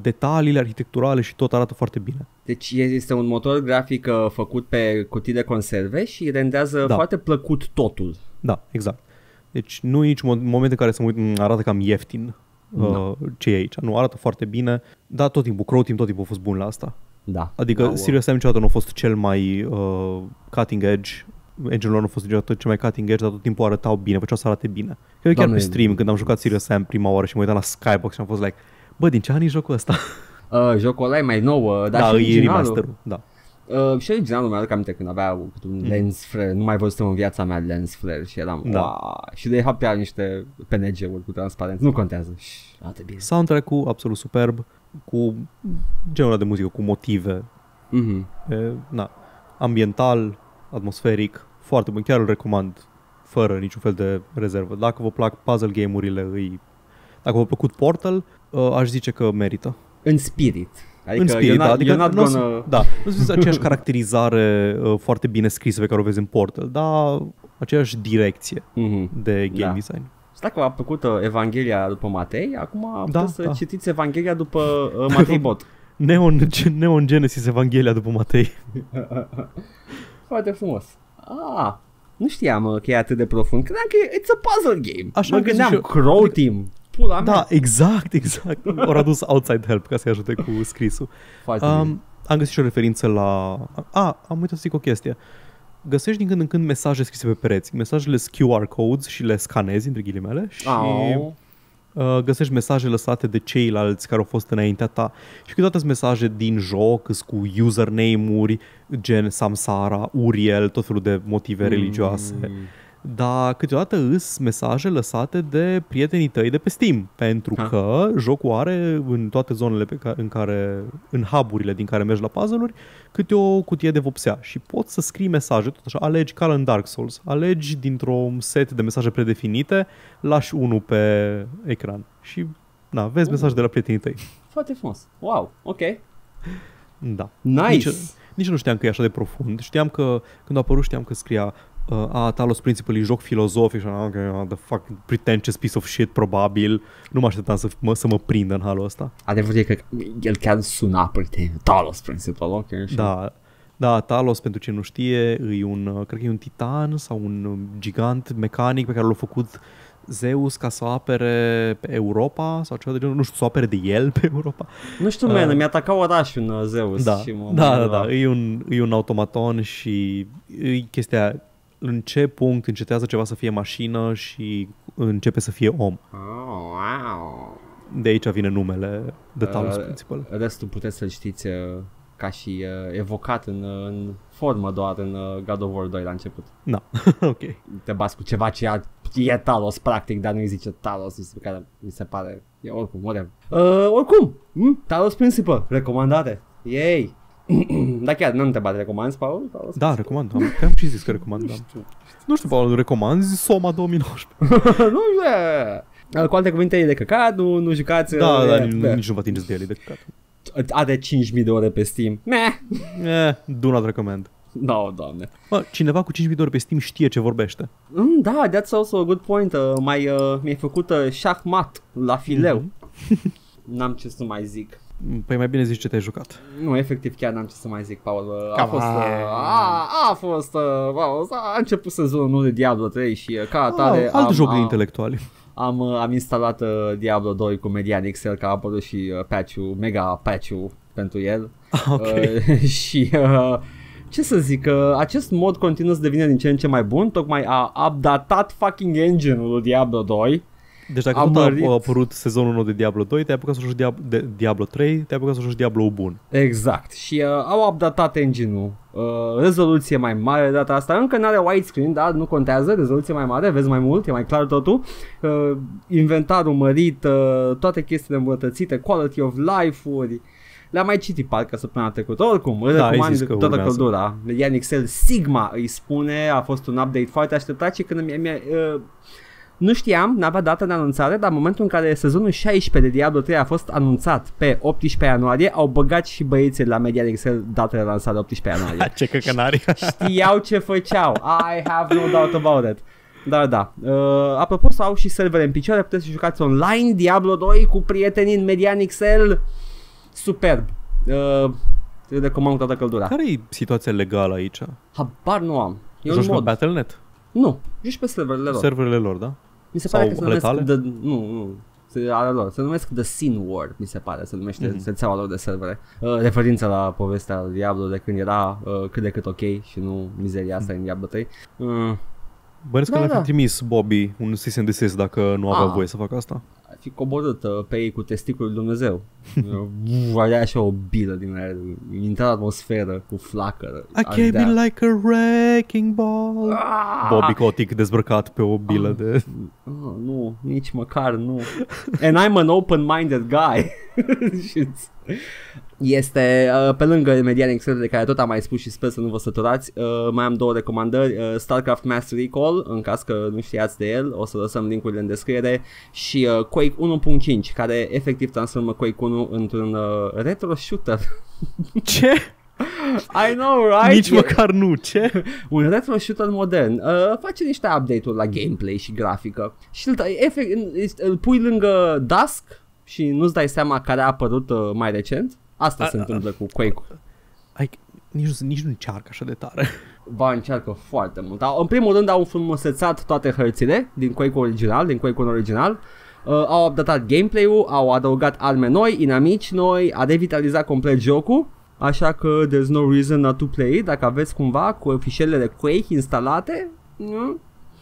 detaliile arhitecturale și tot arată foarte bine. Deci este un motor grafic uh, făcut pe cutii de conserve și rendează Da. foarte plăcut totul. Da, exact. Deci nu e nici mo- moment în care să mă uit, "Mm, arată cam ieftin uh, Da. ce e aici. Nu, arată foarte bine, dar tot timpul, Crow Team tot timpul a fost bun la asta. Da. Adică Da, wow. Serious Sam niciodată nu a fost cel mai uh, cutting edge engine lor nu a fost niciodată cel mai cutting edge, dar tot timpul arătau bine, făceau să arate bine. Cred că chiar Doamne, pe stream, când am jucat Serious Sam prima oară și mă uitam la Skybox și am fost like, bă, din ce an e jocul ăsta? Uh, jocul ăla e mai nou, uh, dar da, și e originalul. remasterul, da. Uh, și originalul meu, aduc aminte când avea un Mhm. lens flare, nu mai văzusem în viața mea lens flare și eram, Da. wow. Și de fapt are niște PNG-uri cu transparență, nu contează. Și arată bine. Soundtrack-ul absolut superb, cu genul ăla de muzică, cu motive, Mhm. e, na, ambiental, atmosferic, foarte bun, chiar îl recomand fără niciun fel de rezervă. Dacă vă plac puzzle game-urile, îi... dacă v-a plăcut Portal, uh, aș zice că merită. În spirit. Adică în spirit, you're not, da, adică you're not nu o gonna... să- da, nu sunt aceeași caracterizare uh, foarte bine scrisă pe care o vezi în Portal, dar aceeași direcție Mhm. de game Da. design. Și dacă v-a plăcut uh, Evanghelia după Matei, acum Da, puteți să da. citiți Evanghelia după uh, Matei Bot. Neon, Neon Genesis Evanghelia după Matei. Foarte frumos. Ah, nu știam uh, că e atât de profund. Credeam că e, it's a puzzle game. Așa mă am crezut gândeam, și eu. Crow Team. Pula mea. Da, exact, exact. Au adus outside help ca să-i ajute cu scrisul. Foarte bine. Um, am găsit și o referință la... A, am uitat să zic o chestie. Găsești din când în când mesaje scrise pe pereți. Mesajele sunt QR codes și le scanezi, între ghilimele, și Au. uh, găsești mesaje lăsate de ceilalți care au fost înaintea ta. Și câteodată sunt mesaje din joc, sunt cu username-uri, gen Samsara, Uriel, tot felul de motive religioase. Mm. Dar câteodată îs mesaje lăsate de prietenii tăi de pe Steam, pentru Ha. că jocul are în toate zonele pe care, în care, în hub-urile din care mergi la puzzle-uri, câte o cutie de vopsea și poți să scrii mesaje, tot așa, alegi ca în Dark Souls, alegi dintr-un set de mesaje predefinite, lași unul pe ecran și na, vezi Uh. mesaje de la prietenii tăi. Foarte frumos. Wow, ok. Da. Nice. Nici, nici nu știam că e așa de profund. Știam că, când a apărut, știam că scria uh, a, Talos Principle e joc filozofic și am, ok, uh, the fuck, pretentious piece of shit, probabil. Nu mă așteptam să mă, să mă prindă în halul ăsta. Adevărul e că el chiar suna pe Talos Principal, ok. și- Da, da, Talos, pentru cine nu știe, e un, uh, cred că e un titan sau un uh, gigant mecanic pe care l-a făcut Zeus ca să o apere pe Europa sau ceva de genul, nu știu, să o apere de el pe Europa. Nu știu, man, mi-a atacat orașul în uh, Zeus. Da, și mă, da, mă- da, da, e un, e un automaton și e chestia în ce punct încetează ceva să fie mașină și începe să fie om. Oh, wow. De aici vine numele de Talos Uh, principal. Restul puteți să-l știți uh, ca și uh, evocat în, uh, în formă doar în uh, God of War 2 la început. Na, ok. Te bați cu ceva ce a- e Talos practic, dar nu-i zice Talos, mi care mi se pare, e oricum, whatever. Uh, oricum, mm, Talos Principal, recomandare, yay! da chiar, nu te bate, recomanzi, Paul? Talos Da, recomand. Am, am și zis că recomand. Da. Nu știu, Paul, recomand Soma 2019. nu știu, uh, cu alte cuvinte e de căcat, nu, nu jucați, Da, uh, da, e- nici, nici nu vă atingeți de el, e de căcat. are 5.000 de ore pe Steam. Meh. Eh, do not recommend. No, doamne. Mă, cineva cu 5.000 de ore pe Steam știe ce vorbește. Mm, da, that's also a good point. Uh, mai, uh, mi-ai făcut uh, șahmat la fileu. Mhm. N-am ce să mai zic. Păi mai bine zici ce te-ai jucat. Nu, efectiv chiar n-am ce să mai zic, Paul. Uh, A Come fost, uh, on. a, a fost, uh, wow, a început sezonul nou de Diablo 3 și uh, ca atare Ah, alte am, jocuri am, intelectuali. am, uh, am instalat uh, Diablo 2 cu Median Excel, că a apărut și uh, patch-ul, mega patch-ul pentru el. ok. Uh, și uh, ce să zic, uh, acest mod continuă să devină din ce în ce mai bun, tocmai a updatat fucking engine-ul lui Diablo 2. Deci dacă am tot a, mărit- a apărut sezonul 1 de Diablo 2, te-ai apucat să joci Diab- de Diablo 3, te-ai apucat să joci Diablo bun. Exact. Și uh, au updatat engine-ul. Uh, rezoluție mai mare de data asta. Încă nu are widescreen, dar nu contează. Rezoluție mai mare, vezi mai mult, e mai clar totul. Uh, inventarul mărit, uh, toate chestiile îmbunătățite, quality of life-uri. Le-am mai citit parcă săptămâna trecută. Oricum, îl Da, ai recomand zis că toată urmează. căldura. Ian Excel Sigma îi spune, a fost un update foarte așteptat și când mi-a, mi-a, uh, nu știam, n-avea dată de anunțare, dar în momentul în care sezonul 16 de Diablo 3 a fost anunțat pe 18 ianuarie, au băgat și băieții la Median Excel data de lansare 18 ianuarie. Ce căcănari. Știau ce făceau. I have no doubt about it. Dar da, uh, apropo să au și servere în picioare, puteți să jucați online Diablo 2 cu prietenii în Median Excel. Superb. Uh, îl recomand cu toată căldura. Care e situația legală aici? Habar nu am. E un Joci pe mod. Battle.net? Nu, ești pe serverele lor. Serverele lor, da? Mi se pare Sau că se ale numesc tale? The, nu, nu, se, ale lor. Se numesc The Sin War, mi se pare, se numește Mhm. mm-hmm. rețeaua lor de servere. Uh, referință la povestea lui Diablo de când era uh, cât de cât ok și nu mizeria asta în Diablo 3. Uh, Bănesc Da, că le-a da. fi trimis Bobby un cease and desist dacă nu avea Ah. voie să facă asta. Ar fi coborât uh, pe ei cu testiculul lui Dumnezeu. Uh, Avea așa o bilă din aer, intra în atmosferă cu flacără. I came ardea. in like a wrecking ball. Ah! Bobby Kotick dezbrăcat pe o bilă de... Oh, nu, nici măcar nu. And I'm an open-minded guy. Și- este, uh, pe lângă Median Excel de care tot am mai spus și sper să nu vă săturați, uh, mai am două recomandări. Uh, StarCraft Master Recall, în caz că nu știați de el, o să lăsăm linkurile în descriere, și uh, Quake 1.5, care efectiv transformă Quake 1 într-un uh, retro shooter. Ce? I know, right? Nici E- măcar nu, ce? un retro shooter modern uh, face niște update-uri la gameplay și grafică și îl, efect, îl pui lângă Dusk și nu-ți dai seama care a apărut uh, mai recent. Asta A- se a- întâmplă cu Quake. Ai, nici, nu- nici nu încearcă așa de tare. Va încearcă foarte mult. Au- În primul rând au înfrumusețat toate hărțile din Quake original, din Quake 1 original. Uh, au updatat gameplay-ul, au adăugat arme noi, inamici noi, a revitalizat complet jocul. Așa că there's no reason not to play it. Dacă aveți cumva cu fișierele de Quake instalate, nu?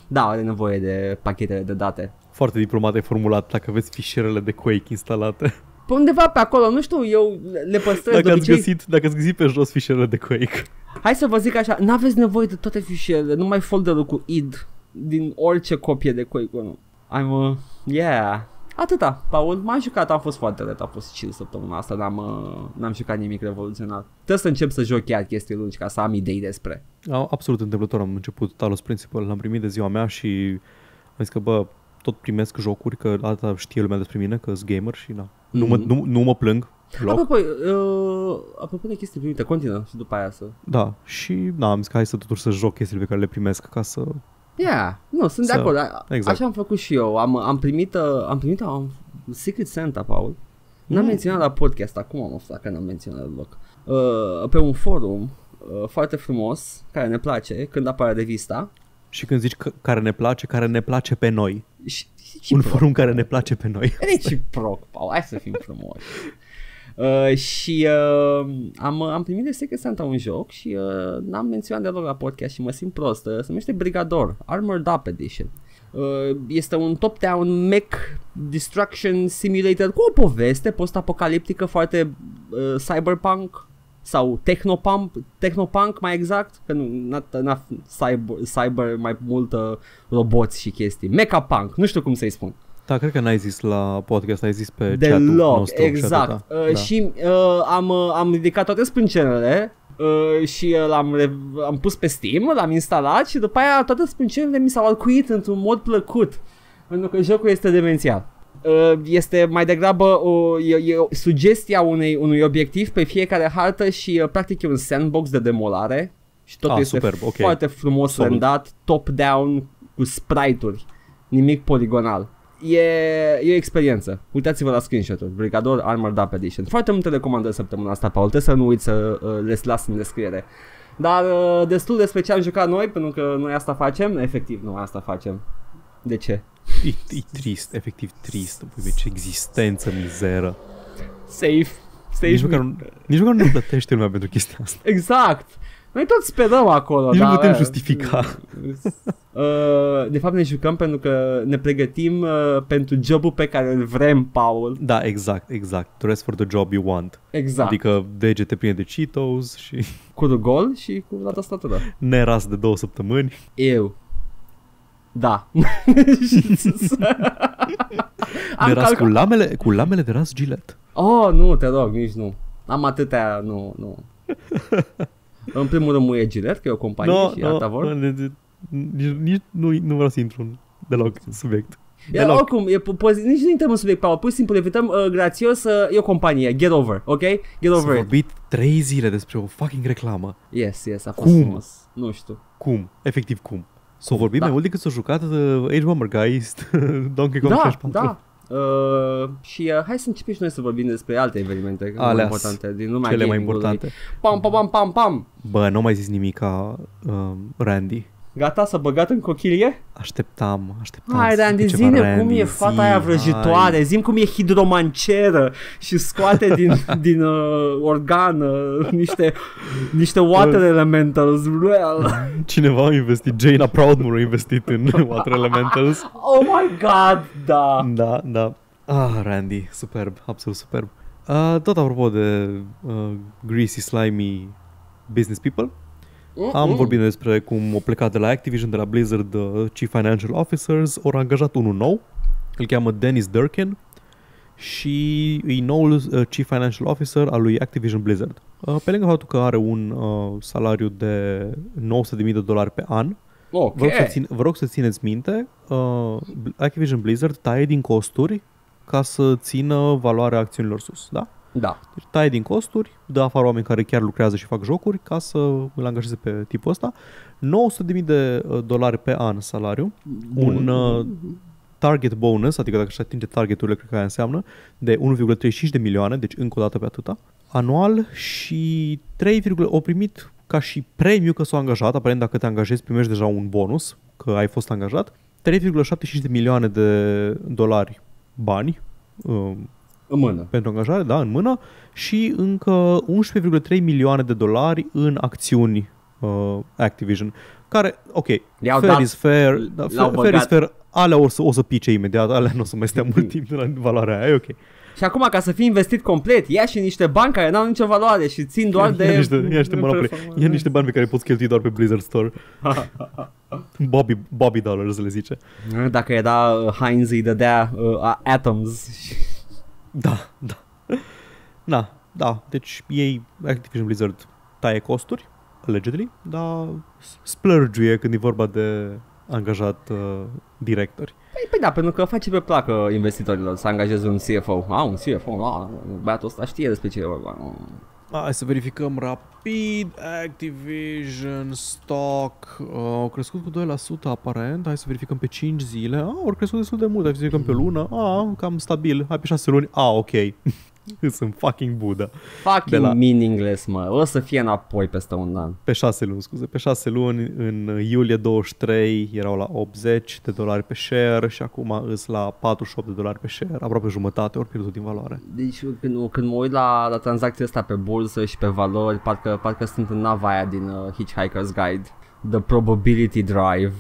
Da, are nevoie de pachetele de date. Foarte diplomat ai formulat dacă aveți fișierele de Quake instalate. Pe undeva pe acolo, nu știu, eu le păstrez de Dacă ați, obicei. găsit, dacă ați găsit pe jos fișierele de Quake. Hai să vă zic așa, n-aveți nevoie de toate fișierele, numai folderul cu id din orice copie de Quake 1. I'm uh, yeah. Atâta, Paul, m-am jucat, am fost foarte ret, a fost chill săptămâna asta, n-am, uh, n-am jucat nimic revoluționar. Trebuie să încep să joc chiar chestii lungi ca să am idei despre. A- Absolut întâmplător am început Talos Principle, l-am primit de ziua mea și am zis că bă, tot primesc jocuri, că asta știe lumea despre mine, că sunt gamer și na. Nu, mă, Mhm. nu, nu mă plâng deloc. Apropo, uh, apropo de chestii primite, continuă și după aia să... Da, și na, am zis că hai să totuși să joc chestiile pe care le primesc ca să... Yeah, nu, sunt de Să- acord. A- exact. Așa am făcut și eu. Am, am primit, uh, am primit am, Secret Santa, Paul. N-am Mm. menționat la podcast, acum am aflat că n-am menționat deloc. Uh, pe un forum uh, foarte frumos, care ne place, când apare revista. Și când zici că, care ne place, care ne place pe noi. Și, și Un proc. forum care ne place pe noi. Reciproc, Paul, hai să fim frumoși. Uh, și uh, am, am primit de Secret Santa un joc și uh, n-am menționat deloc la podcast și mă simt prost. Uh, se numește Brigador, Armored Up Edition. Uh, este un top-down mech destruction simulator cu o poveste post-apocaliptică foarte uh, cyberpunk sau technopunk, technopunk mai exact, că nu, not enough cyber, cyber mai multă roboți și chestii. Mecha punk, nu știu cum să-i spun. Da, cred că n-ai zis la podcast, ai zis pe chat-ul Deloc, nostru. și exact. atâta. Uh, da. Și uh, am, uh, am ridicat toate sprâncenele uh, și uh, l-am, re- am pus pe Steam, l-am instalat și după aia toate sprâncenele mi s-au alcuit într-un mod plăcut. Pentru că jocul este demențial. Uh, este mai degrabă o, e, e o sugestia unei, unui obiectiv pe fiecare hartă și uh, practic e un sandbox de demolare și totul Ah, este superb, ok. foarte frumos Solid. rendat, top-down cu sprite-uri, nimic poligonal. E, e o experiență. Uitați-vă la screenshot-uri. Brigador Armored Up Edition. Foarte multe recomandări săptămâna asta, Paul. Trebuie să nu uiți să uh, le las în descriere. Dar uh, destul despre ce am jucat noi, pentru că noi asta facem. Efectiv, noi asta facem. De ce? E, e trist, efectiv trist. Pui, ce existență, mizeră. Safe. Safe. Nici măcar, nu- nici măcar nu ne plătește lumea pentru chestia asta. Exact. Noi tot sperăm acolo. Nici nu dar, putem uh, justifica. Uh, de fapt ne jucăm pentru că ne pregătim uh, pentru jobul pe care îl vrem, Paul. Da, exact, exact. Dress for the job you want. Exact. Adică degete pline de Cheetos și Cu gol și cu la tastatură. neras de două săptămâni. Eu. Da. Am Neras cu calculat. lamele, cu lamele de ras gilet. Oh, nu, te rog, nici nu. Am atâtea, nu, nu. în primul rând muie Gillette, că e o companie No, și no, alta vor. no, ne- ne- nici, nici nu, nu vreau să intru în deloc în subiect. E, Deloc. oricum, e, pozi- nici nu intrăm în subiect, Paul, pur și simplu evităm uh, grațios, uh, e o companie, get over, ok? Get S-a over it. vorbit trei zile despre o fucking reclamă. Yes, yes, a fost Cum? frumos. Nu știu. Cum? Efectiv cum? S-a vorbit Da. mai mult decât s-a jucat uh, Age Bomber Guys, Donkey Kong Da, 64. da. Uh, și uh, hai să începem și noi să vorbim despre alte evenimente mai Aleas. importante din lumea Cele mai gaming-ului. importante. Pam, pam, pam, pam, pam. Bă, nu mai zis nimic ca um, Randy. Gata, s-a băgat în cochilie? Așteptam, așteptam. Hai, să Randy, zică ceva zine cum Randy, e fata zi, aia vrăjitoare, hai. zim cum e hidromanceră și scoate din, din uh, organ uh, niște, niște water elementals. Well. Cineva a investit, Jaina Proudmoore a investit în Water Elementals. Oh my god, da. Da, da. Ah, Randy, superb, absolut superb. Uh, tot apropo de uh, greasy, slimy business people, am Mm-mm. vorbit despre cum au plecat de la Activision, de la Blizzard, uh, Chief Financial Officers, au angajat unul nou, îl cheamă Dennis Durkin și e noul uh, Chief Financial Officer al lui Activision Blizzard. Uh, pe lângă faptul că are un uh, salariu de 900.000 de dolari pe an, Ok. Vă rog, să, țin, vă rog să țineți minte, uh, Activision Blizzard taie din costuri ca să țină valoarea acțiunilor sus, da? Da. Deci taie din costuri, dă afară oameni care chiar lucrează și fac jocuri ca să îl angajeze pe tipul ăsta. 900.000 de uh, dolari pe an salariu, un uh, target bonus, adică dacă își atinge targeturile, cred că aia înseamnă, de 1,35 de milioane, deci încă o dată pe atâta, anual și 3, au primit ca și premiu că s-au angajat, aparent dacă te angajezi primești deja un bonus, că ai fost angajat, 3,75 de milioane de dolari bani uh, În mână. pentru angajare, da, în mână, și încă 11,3 milioane de dolari în acțiuni uh, Activision, care, ok, I-au fair dat- is fair, da, l-au fair, fair is băgat. fair, alea o să, o să pice imediat, alea nu o să mai stea mult timp de la valoarea aia, e ok. Și acum, ca să fii investit complet, ia și niște bani care n-au nicio valoare și țin doar de... ia niște, ia niște, Monopoly, performanță. ia niște bani pe care poți cheltui doar pe Blizzard Store. Bobby, Bobby Dollars le zice. Dacă era uh, Heinz îi dădea uh, Atoms. Da, da. Da, da, deci ei, Activision Blizzard, taie costuri, allegedly, dar splurge când e vorba de angajat uh, directori. Păi, păi da, pentru că face pe placă investitorilor să angajeze un CFO. A, un CFO, a, băiatul ăsta știe despre ce e vorba. Hai să verificăm rapid. Activision stock uh, au crescut cu 2% aparent. Hai să verificăm pe 5 zile. Ah, au crescut destul de mult. Hai să verificăm pe lună. Ah, cam stabil. Hai pe 6 luni. Ah, ok. Sunt fucking Buddha. Fucking De la- meaningless, mă. O să fie înapoi peste un an. Pe 6 luni, scuze. Pe 6 luni, în iulie 23, erau la 80 de dolari pe share și acum îs la 48 de dolari pe share. Aproape jumătate, ori pierdut din valoare. Deci când, când mă uit la, la tranzacția asta pe bursă și pe valori, parcă, parcă sunt în nava aia din uh, Hitchhiker's Guide. The probability drive.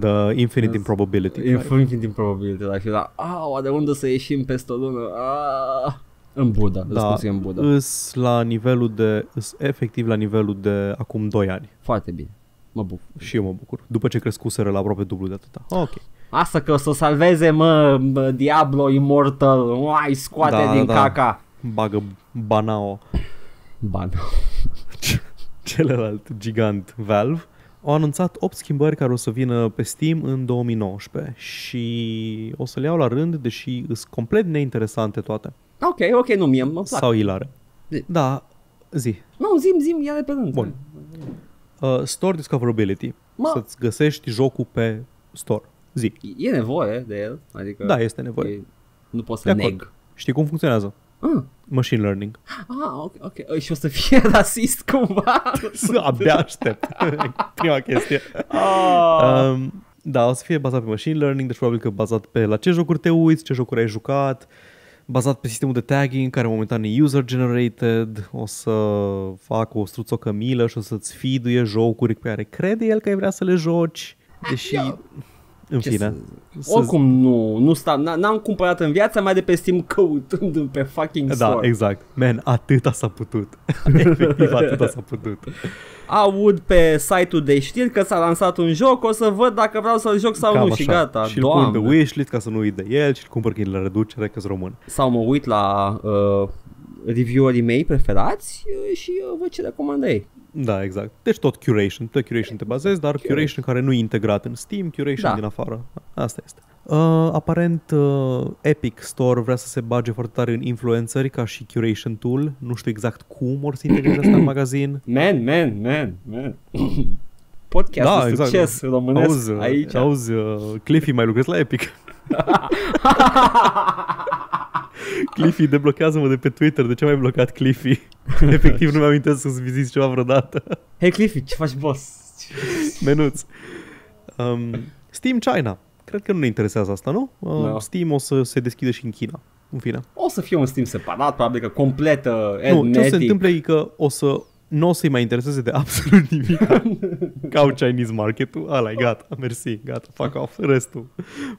The infinite improbability. Infinite improbability drive. Și da, a, oare unde să ieșim peste o lună? Ah, în Buddha, Da, răspunsul e în Buddha. îs la nivelul de, îs efectiv la nivelul de acum 2 ani. Foarte bine. Mă bucur. Și eu mă bucur. După ce crescuseră la aproape dublu de atâta. Ok. Asta că o să salveze, mă, mă Diablo Immortal. Uai, scoate Da, din da. caca. Bagă Banao, Ban. celălalt gigant Valve, au anunțat 8 schimbări care o să vină pe Steam în 2019 și o să le iau la rând, deși sunt complet neinteresante toate. Ok, ok, nu, mie mă plac. Sau ilare. Zi. Da, zi. Nu, zim, zim, ia de pe rând. Bun. Uh, store Discoverability. Mă. Să-ți găsești jocul pe store. Zi. E nevoie de el, adică... Da, este nevoie. e, nu pot De să acord. neg. Știi cum funcționează? Ah, Machine learning. ah, ok, ok. Și o să fie rasist cumva. Abia aștept. Prima chestie. ah. Um, da, o să fie bazat pe machine learning, deci probabil că bazat pe la ce jocuri te uiți, ce jocuri ai jucat, bazat pe sistemul de tagging, care momentan e user-generated, o să facă o struțocă milă și o să-ți feed jocuri pe care crede el că ai vrea să le joci, deși... Ia. În Ce fine. să- Oricum nu, nu stau, n- n-am cumpărat în viața mai de pe Steam căutând pe fucking Da, store. exact. Man, atâta s-a putut. Efectiv, atâta s-a putut. Aud pe site-ul de știri că s-a lansat un joc, o să văd dacă vreau să-l joc sau Cam nu și așa. gata, Și-l pun pe doamne. wishlist ca să nu uit de el și-l cumpăr când la reducere că român. Sau mă uit la uh, reviewerii mei preferați uh, și uh, văd ce recomandă ei. Da, exact. Deci tot curation, pe curation te bazezi, dar curation care nu e integrat în Steam, curation Da. din afară. Asta este. Uh, aparent uh, Epic Store vrea să se bage foarte tare în influenceri ca și curation tool. Nu știu exact cum or să integreze asta în magazin. Man, man, man, man. Podcast Da, de exact. succes românesc Auzi, uh, aici. auzi uh, Cliffy, mai lucrezi la Epic? Cliffy, deblochează-mă de pe Twitter. De ce m-ai blocat, Cliffy? Efectiv nu mi-am amintesc să-ți viziți ceva vreodată. Hei Cliffy, ce faci boss? Menuț. Um, Steam China. Cred că nu ne interesează asta, nu? Uh, No. Steam o să se deschide și în China. În fine. O să fie un Steam separat, probabil că complet uh, Nu, ce o să se hermetic. întâmple e că o să nu o să-i mai intereseze de absolut nimic ca au Chinese market-ul. Ăla gata, mersi, gata, fuck off. Restul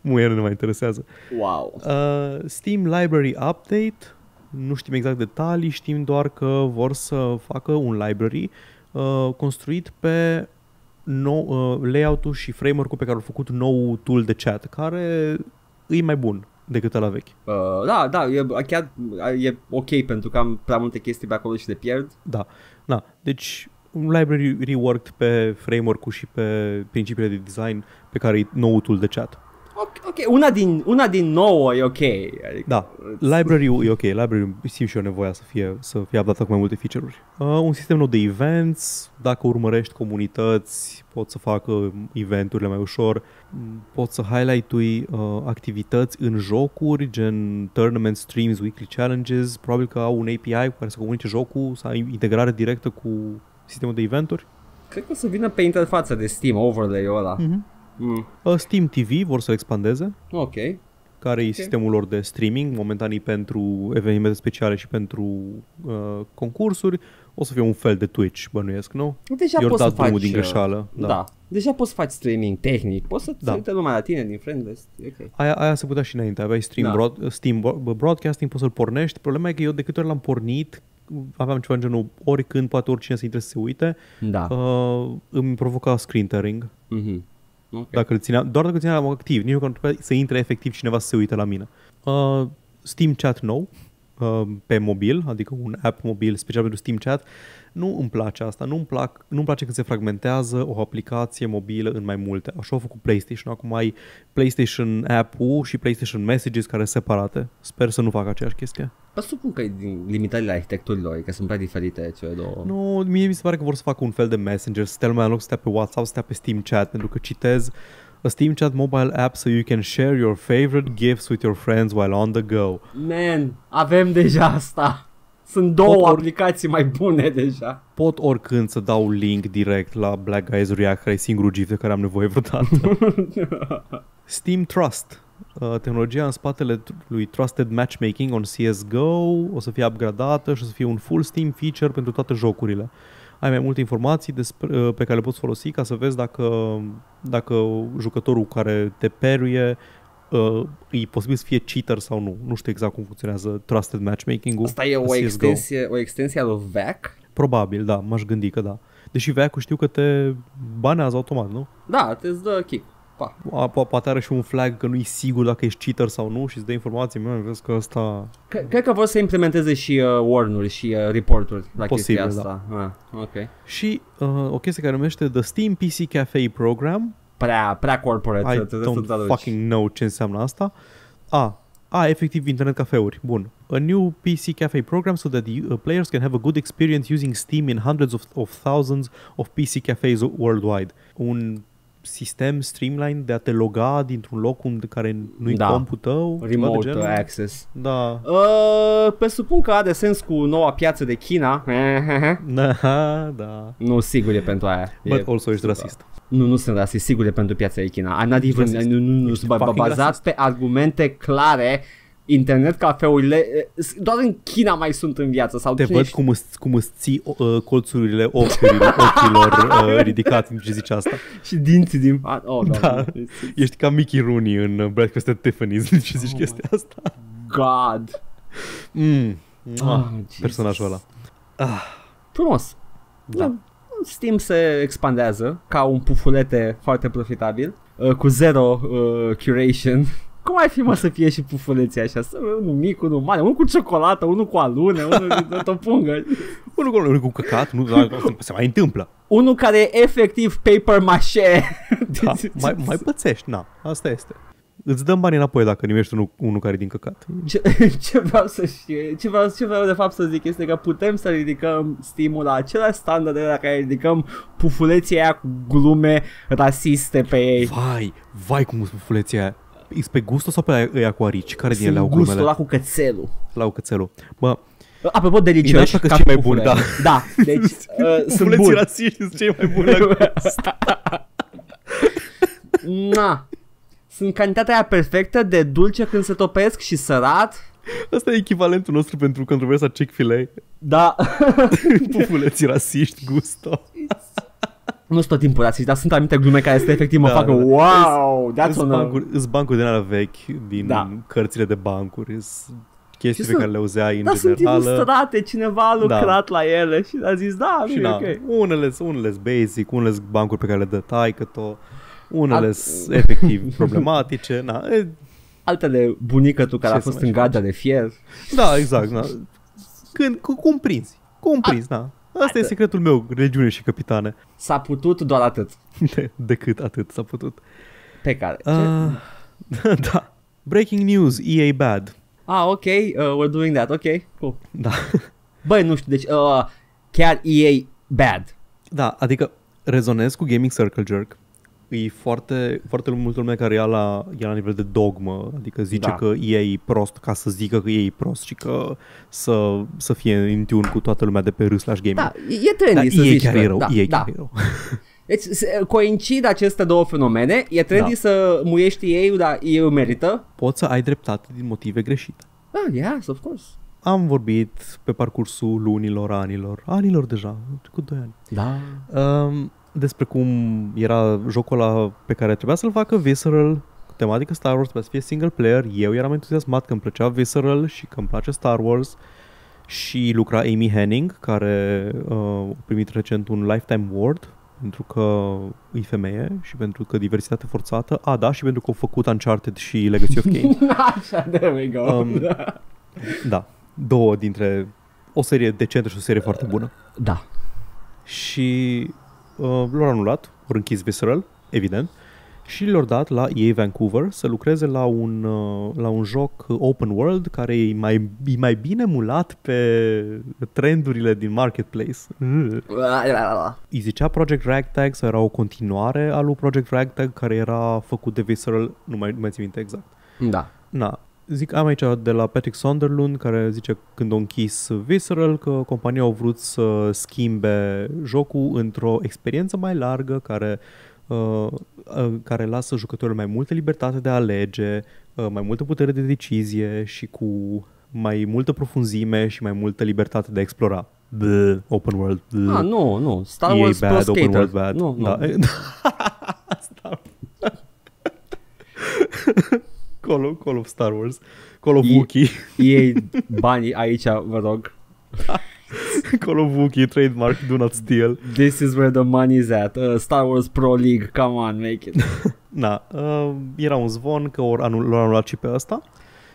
muier nu ne mai interesează. Wow. Uh, Steam Library Update, nu știm exact detalii, știm doar că vor să facă un library uh, construit pe nou, uh, layout-ul și framework-ul pe care au făcut nou tool de chat, care e mai bun decât la vechi. Uh, da, da, e, chiar e ok pentru că am prea multe chestii pe acolo și le pierd. Da, da. Deci un library reworked pe framework-ul și pe principiile de design pe care e nou tool de chat. Ok, okay. Una, din, una din nouă e ok. Adică, da, library-ul e ok, library-ul simt și eu nevoia să fie, să fie updatat cu mai multe feature-uri. Uh, un sistem nou de events, dacă urmărești comunități, poți să facă eventurile mai ușor, poți să highlight-ui uh, activități în jocuri, gen tournament streams, weekly challenges, probabil că au un API cu care să comunice jocul, să ai integrare directă cu sistemul de eventuri. Cred că o să vină pe interfața de Steam overlay-ul ăla. Mm-hmm. Mm. Steam TV vor să expandeze. Ok. Care okay. e sistemul lor de streaming, momentan e pentru evenimente speciale și pentru uh, concursuri. O să fie un fel de Twitch, bănuiesc, nu? Deja poți să faci... din greșeală. Da. da. Deja poți să faci streaming tehnic. Poți să da. uite lumea la tine din friendlist. Okay. Aia, aia se putea și înainte. Aveai stream, da. broad, Steam broadcasting, poți să-l pornești. Problema e că eu de câte ori l-am pornit, aveam ceva în genul oricând, poate oricine să intre să se uite, da. uh, îmi provoca screen tearing. Mm-hmm. Okay. Dacă îl ținea, doar dacă îl țineam activ, nici nu să intre efectiv cineva să se uite la mine. Uh, Steam Chat nou, uh, pe mobil, adică un app mobil special pentru Steam Chat, nu îmi place asta, nu îmi, plac, nu îmi place când se fragmentează o aplicație mobilă în mai multe. Așa au făcut PlayStation, acum ai PlayStation App-ul și PlayStation Messages care sunt separate. Sper să nu facă aceeași chestie. Presupun că e din limitările arhitecturilor, că sunt prea diferite cele două. Nu, mie mi se pare că vor să facă un fel de Messenger, să stea lumea în loc să stea pe WhatsApp, să stea pe Steam Chat, pentru că citez a Steam Chat mobile app so you can share your favorite gifts with your friends while on the go. Man, avem deja asta. Sunt două pot aplicații mai bune deja. Pot oricând să dau link direct la Black Guys React, care e singurul GIF de care am nevoie vreodată. Steam Trust. Uh, tehnologia în spatele lui Trusted Matchmaking on CSGO o să fie upgradată și o să fie un full Steam feature pentru toate jocurile. Ai mai multe informații despre, uh, pe care le poți folosi ca să vezi dacă, dacă jucătorul care te peruie uh, e posibil să fie cheater sau nu. Nu știu exact cum funcționează Trusted Matchmaking-ul. Asta e o extensie, o extensie a lui VAC? Probabil, da, m-aș gândi că da. Deși VAC-ul știu că te banează automat, nu? Da, te dă kick. Pa. A, po- poate are și un flag că nu e sigur dacă ești cheater sau nu și îți dă informații. Mă, vezi că asta... Cred că vor să implementeze și uh, warn-uri și uh, report-uri la Posibil, chestia asta. Da. Ah, ok. Și uh, o chestie care numește The Steam PC Cafe Program prea, prea corporate. I don't fucking know ce înseamnă asta. A, a, efectiv internet cafeuri. Bun. A new PC cafe program so that the uh, players can have a good experience using Steam in hundreds of, of thousands of PC cafes worldwide. Un sistem streamline de a te loga dintr-un loc unde care nu-i da. compul tău. Remote access. Da. Uh, presupun că are sens cu noua piață de China. da, da. Nu, sigur e pentru aia. But e, also ești rasist. Nu, nu sunt rasist, sigur e pentru piața de China. I'm not even, nu, nu, nu, nu bazat pe argumente clare internet cafeurile doar în China mai sunt în viață sau Te văd cum îți, cum îți ții uh, colțurile ochilor, ochilor uh, ridicați în ce zici asta. Și dinții din... Oh, da. Ești ca Mickey Rooney în Breakfast at Tiffany's în ce zici oh chestia asta. God. Mm. Oh, ah, personajul ăla. Ah. Frumos. Da. Steam se expandează ca un pufulete foarte profitabil, uh, cu zero uh, curation. Cum ar fi mă să fie și pufuleții așa? Să, unul mic, unul mare, unul cu ciocolată, unul cu alune, unul cu o pungă. unul cu, unul cu căcat, nu, se mai întâmplă. Unul care e efectiv paper mache. Da, mai, mai pățești, na, asta este. Îți dăm bani înapoi dacă nimești unul, unul care e din căcat. Ce, ce vreau să știu, ce vreau, ce vreau de fapt să zic este că putem să ridicăm stimul la același standard la care ridicăm pufuleții aia cu glume rasiste pe ei. Vai, vai cum sunt pufuleții aia. Ești pe gustul sau pe aia cu arici? Care din ele au glumele? gustul ăla cu cățelul. La cu cățelul. Bă, Apropo, delicioși ca cei mai buni, da. Da, deci uh, sunt buni. rasiști sunt cei mai buni la Na, sunt cantitatea aia perfectă de dulce când se topesc și sărat. Asta e echivalentul nostru pentru controversa Chick-fil-A. Da. Pufuleții rasiști, gusto. Nu sunt tot timpul rasist, dar sunt anumite glume care este efectiv mă Da, facă da. wow, that's Îs on a... bancuri, îs bancuri din alea vechi, din Da. cărțile de bancuri, îs chestii Și pe sunt- care le auzeai în Da, sunt generală. ilustrate, cineva a lucrat la ele și a zis, da, Și nu e na, ok. unele unele basic, unele sunt bancuri pe care le dă taică tot, unele Al- sunt efectiv problematice. Na, e, Altele, bunica tu care Ce a să fost mai în faci? gardea de fier. da, exact. Na. Când, cu, cum prinzi? Cum prinzi, na. Asta e secretul meu, regiune și capitane. S-a putut doar atât. De, decât atât s-a putut. Pe care. Ce? Uh, da. Breaking news, EA bad. Ah, ok, uh, we're doing that, ok, cool. Da. Băi, nu știu, deci uh, chiar EA bad. Da, adică rezonez cu Gaming Circle Jerk. E foarte, foarte multă lume care ia la, ia la nivel de dogmă, adică zice Da. că EA e prost ca să zică că EA e prost și că să, să fie în tune cu toată lumea de pe R slash gaming. Da, e e trendy Dar să EA zici chiar că, e rău, da, EA da. chiar e rău. Deci se- coincid aceste două fenomene, e trendy Da. să muiești EA-ul, dar EA-ul merită. Poți să ai dreptate din motive greșite. Ah, yes, of course. Am vorbit pe parcursul lunilor, anilor, anilor deja, cu 2 ani. Da. Um, despre cum era jocul ăla pe care trebuia să-l facă Visceral, cu tematică Star Wars, trebuia să fie single player. Eu eram entuziasmat că îmi plăcea Visceral și că îmi place Star Wars. Și lucra Amy Henning, care uh, a primit recent un Lifetime Award pentru că e femeie și pentru că diversitate forțată. A, da, și pentru că au făcut Uncharted și Legacy of Kain. Așa, there we go. Um, da, două dintre o serie decentă și o serie foarte bună. da. și uh, l-au anulat, au închis Visceral, evident, și le-au dat la EA Vancouver să lucreze la un, uh, la un joc open world care e mai, e mai bine mulat pe trendurile din marketplace. Uh. Îi zicea Project Ragtag sau era o continuare a lui Project Ragtag care era făcut de Visceral, nu mai, nu mai țin minte exact. Da. Na, zic, am aici de la Patrick Sunderland care zice când a închis Visceral că compania au vrut să schimbe jocul într-o experiență mai largă care uh, uh, care lasă jucătorilor mai multă libertate de a alege, uh, mai multă putere de decizie și cu mai multă profunzime și mai multă libertate de a explora. Bleh, open world. Bleh. Ah, nu, nu. Star EA Wars Pro bad, open Skater. world bad. Nu, nu. Da. Star Call of, Call of Star Wars. Call of E- Wookiee. EA banii aici, vă rog. Call of Wookiee, trademark, do not steal. This is where the money is at. Uh, Star Wars Pro League, come on, make it. Na, uh, era un zvon că or anul, l-au anulat și pe ăsta.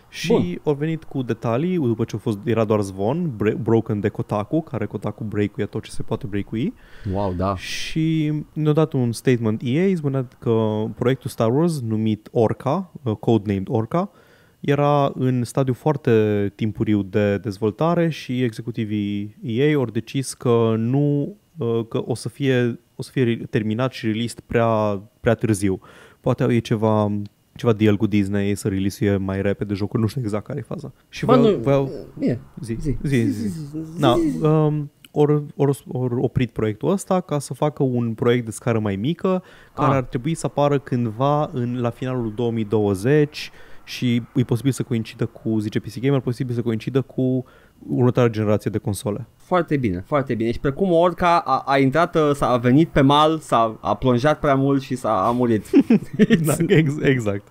Și Bun. au venit cu detalii după ce a fost, era doar zvon, bre- broken de Kotaku, care Kotaku break-uie tot ce se poate break-ui. Wow, da. Și ne-a dat un statement EA, spunea că proiectul Star Wars, numit Orca, uh, codenamed Orca, era în stadiu foarte timpuriu de dezvoltare și executivii EA au decis că nu uh, că o să fie, o să fie terminat și released prea, prea târziu. Poate au ei ceva ceva deal cu Disney să release mai repede jocul, nu știu exact care e faza. Și Bă, voiau, nu, voiau, Bine. zi, Zi. zi, zi, zi. Da, um, ori, ori, ori oprit proiectul ăsta ca să facă un proiect de scară mai mică care Ah. ar trebui să apară cândva în, la finalul 2020 și e posibil să coincidă cu, zice PC Gamer, posibil să coincidă cu următoarea generație de console. Foarte bine, foarte bine. Și precum Orca a, a intrat, uh, s-a a venit pe mal, s-a a plonjat prea mult și s-a a murit. da, ex- exact.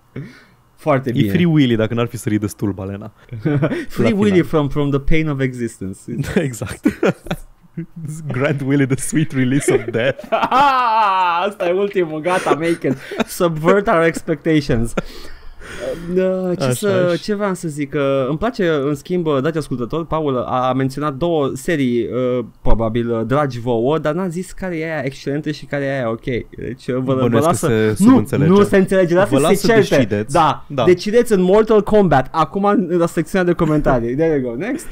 foarte E bine. Free Willy dacă n-ar fi sărit destul balena. Free la Willy final. from, from the pain of existence. exact. Grant Willy the sweet release of death. Asta e ultimul, gata, make it. Subvert our expectations. Uh, ce, Așa, să, așa. ce vreau să zic? Uh, îmi place, în schimb, uh, dați ascultător, Paul a menționat două serii, uh, probabil, uh, dragi vouă, dar n-a zis care e aia excelentă și care e aia ok. Deci uh, vă, vă Bănuiesc că lasă... se nu, subînțelege. nu se înțelege, Vă lasă las să să se certe. decideți. Da, Da. decideți în Mortal Kombat, acum în- la secțiunea de comentarii. There you go, next.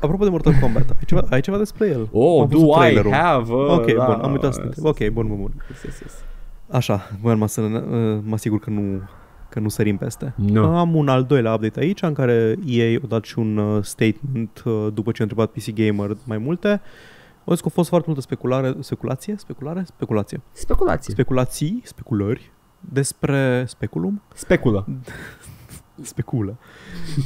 Apropo de Mortal Kombat, ai ceva, ai ceva despre el? Oh, Am văzut do I trailerul. have... Uh, Ok, da, bun, am uitat să te întreb. Ok, bun, bun, bun. Yes, yes, yes. Așa, voiam mă, să, uh, mă asigur că nu, că nu sărim peste. Nu. Am un al doilea update aici în care EA a dat și un uh, statement uh, după ce a întrebat PC Gamer mai multe. Au zis că a fost foarte multă speculare, speculație, speculare, speculație, Speculație. speculații, speculări despre speculum, Speculă. speculă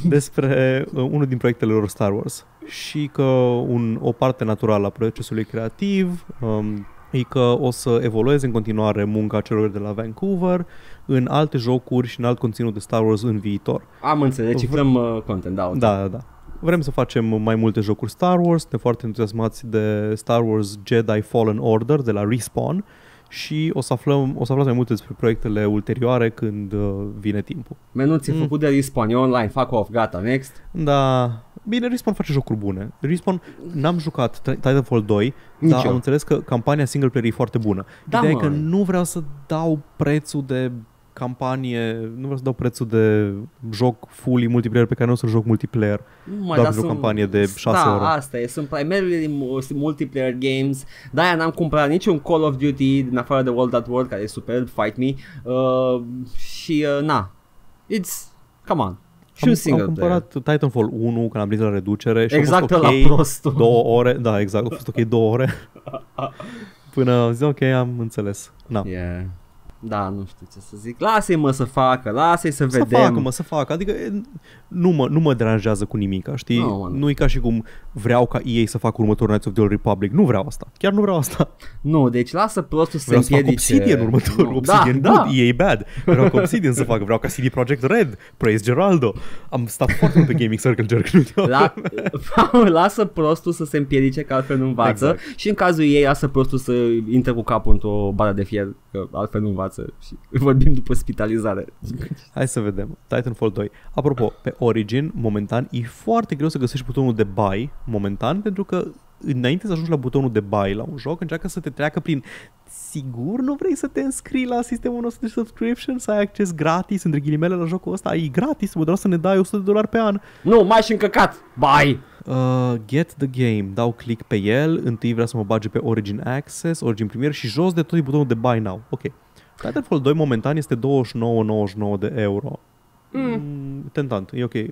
despre uh, unul din proiectele lor Star Wars și că un, o parte naturală a procesului creativ um, e că o să evolueze în continuare munca celor de la Vancouver în alte jocuri și în alt conținut de Star Wars în viitor. Am înțeles, cifrăm uh, content, da. ok. Da, da, da. Vrem să facem mai multe jocuri Star Wars, suntem foarte entuziasmați de Star Wars Jedi Fallen Order de la Respawn și o să aflăm, o să aflați mai multe despre proiectele ulterioare când uh, vine timpul. Menuț e Mm. făcut de Respawn, e online, fuck off, gata, next. Da, bine, Respawn face jocuri bune. Respawn, n-am jucat Ti- Titanfall 2, Nici dar eu. am înțeles că campania single player e foarte bună. Da, Ideea e mă. că nu vreau să dau prețul de campanie, nu vreau să dau prețul de joc fully multiplayer pe care nu o să joc multiplayer. Nu mă, Doar dar pentru o sunt- campanie de șase da, ore. asta e, sunt primarily mu- multiplayer games De-aia n-am cumpărat niciun Call of Duty din afară de World at War Care e superb, fight me uh, Și uh, na It's, come on Și am, un single am player cumpărat Titanfall 1 când am prins la reducere și Exact a fost la ok prostul două ore, da, exact, a fost ok două ore. Până am zis, ok, am înțeles. Na. yeah. Da, nu știu ce să zic Lasă-i mă să facă, lasă-i să, Să vedem facă, mă, să facă. Adică e, nu mă, nu mă deranjează cu nimic, știi? Nu, mă, nu. nu e ca și cum vreau ca EA să facă următorul Knights of the Old Republic. Nu vreau asta. Chiar nu vreau asta. Nu, deci lasă prostul să Vreau se să fac împiedice Obsidian următorul. Nu, Obsidian da, good, da. EA bad. Vreau ca Obsidian să facă. Vreau ca CD Projekt Red. Praise Geraldo. Am stat foarte mult pe Gaming Circle Jerk. în ultima La, vreme. lasă prostul să se împiedice că altfel nu învață Exact. și în cazul ei lasă prostul să intre cu capul într-o bară de fier că altfel nu învață și vorbim după spitalizare. Hai să vedem. Titanfall 2. Apropo, pe Origin, momentan, e foarte greu să găsești butonul de buy, momentan, pentru că înainte să ajungi la butonul de buy la un joc, încearcă să te treacă prin sigur nu vrei să te înscrii la sistemul nostru de subscription, să ai acces gratis, între ghilimele, la jocul ăsta, e gratis, mă doar să ne dai 100 de dolari pe an. Nu, mai și încăcat. Bye. Uh, get the game, dau click pe el, întâi vrea să mă bage pe Origin Access, Origin Premier și jos de tot e butonul de buy now. Ok. Titanfall 2 momentan este 29,99 de euro. Mm. Tentant, e ok, e,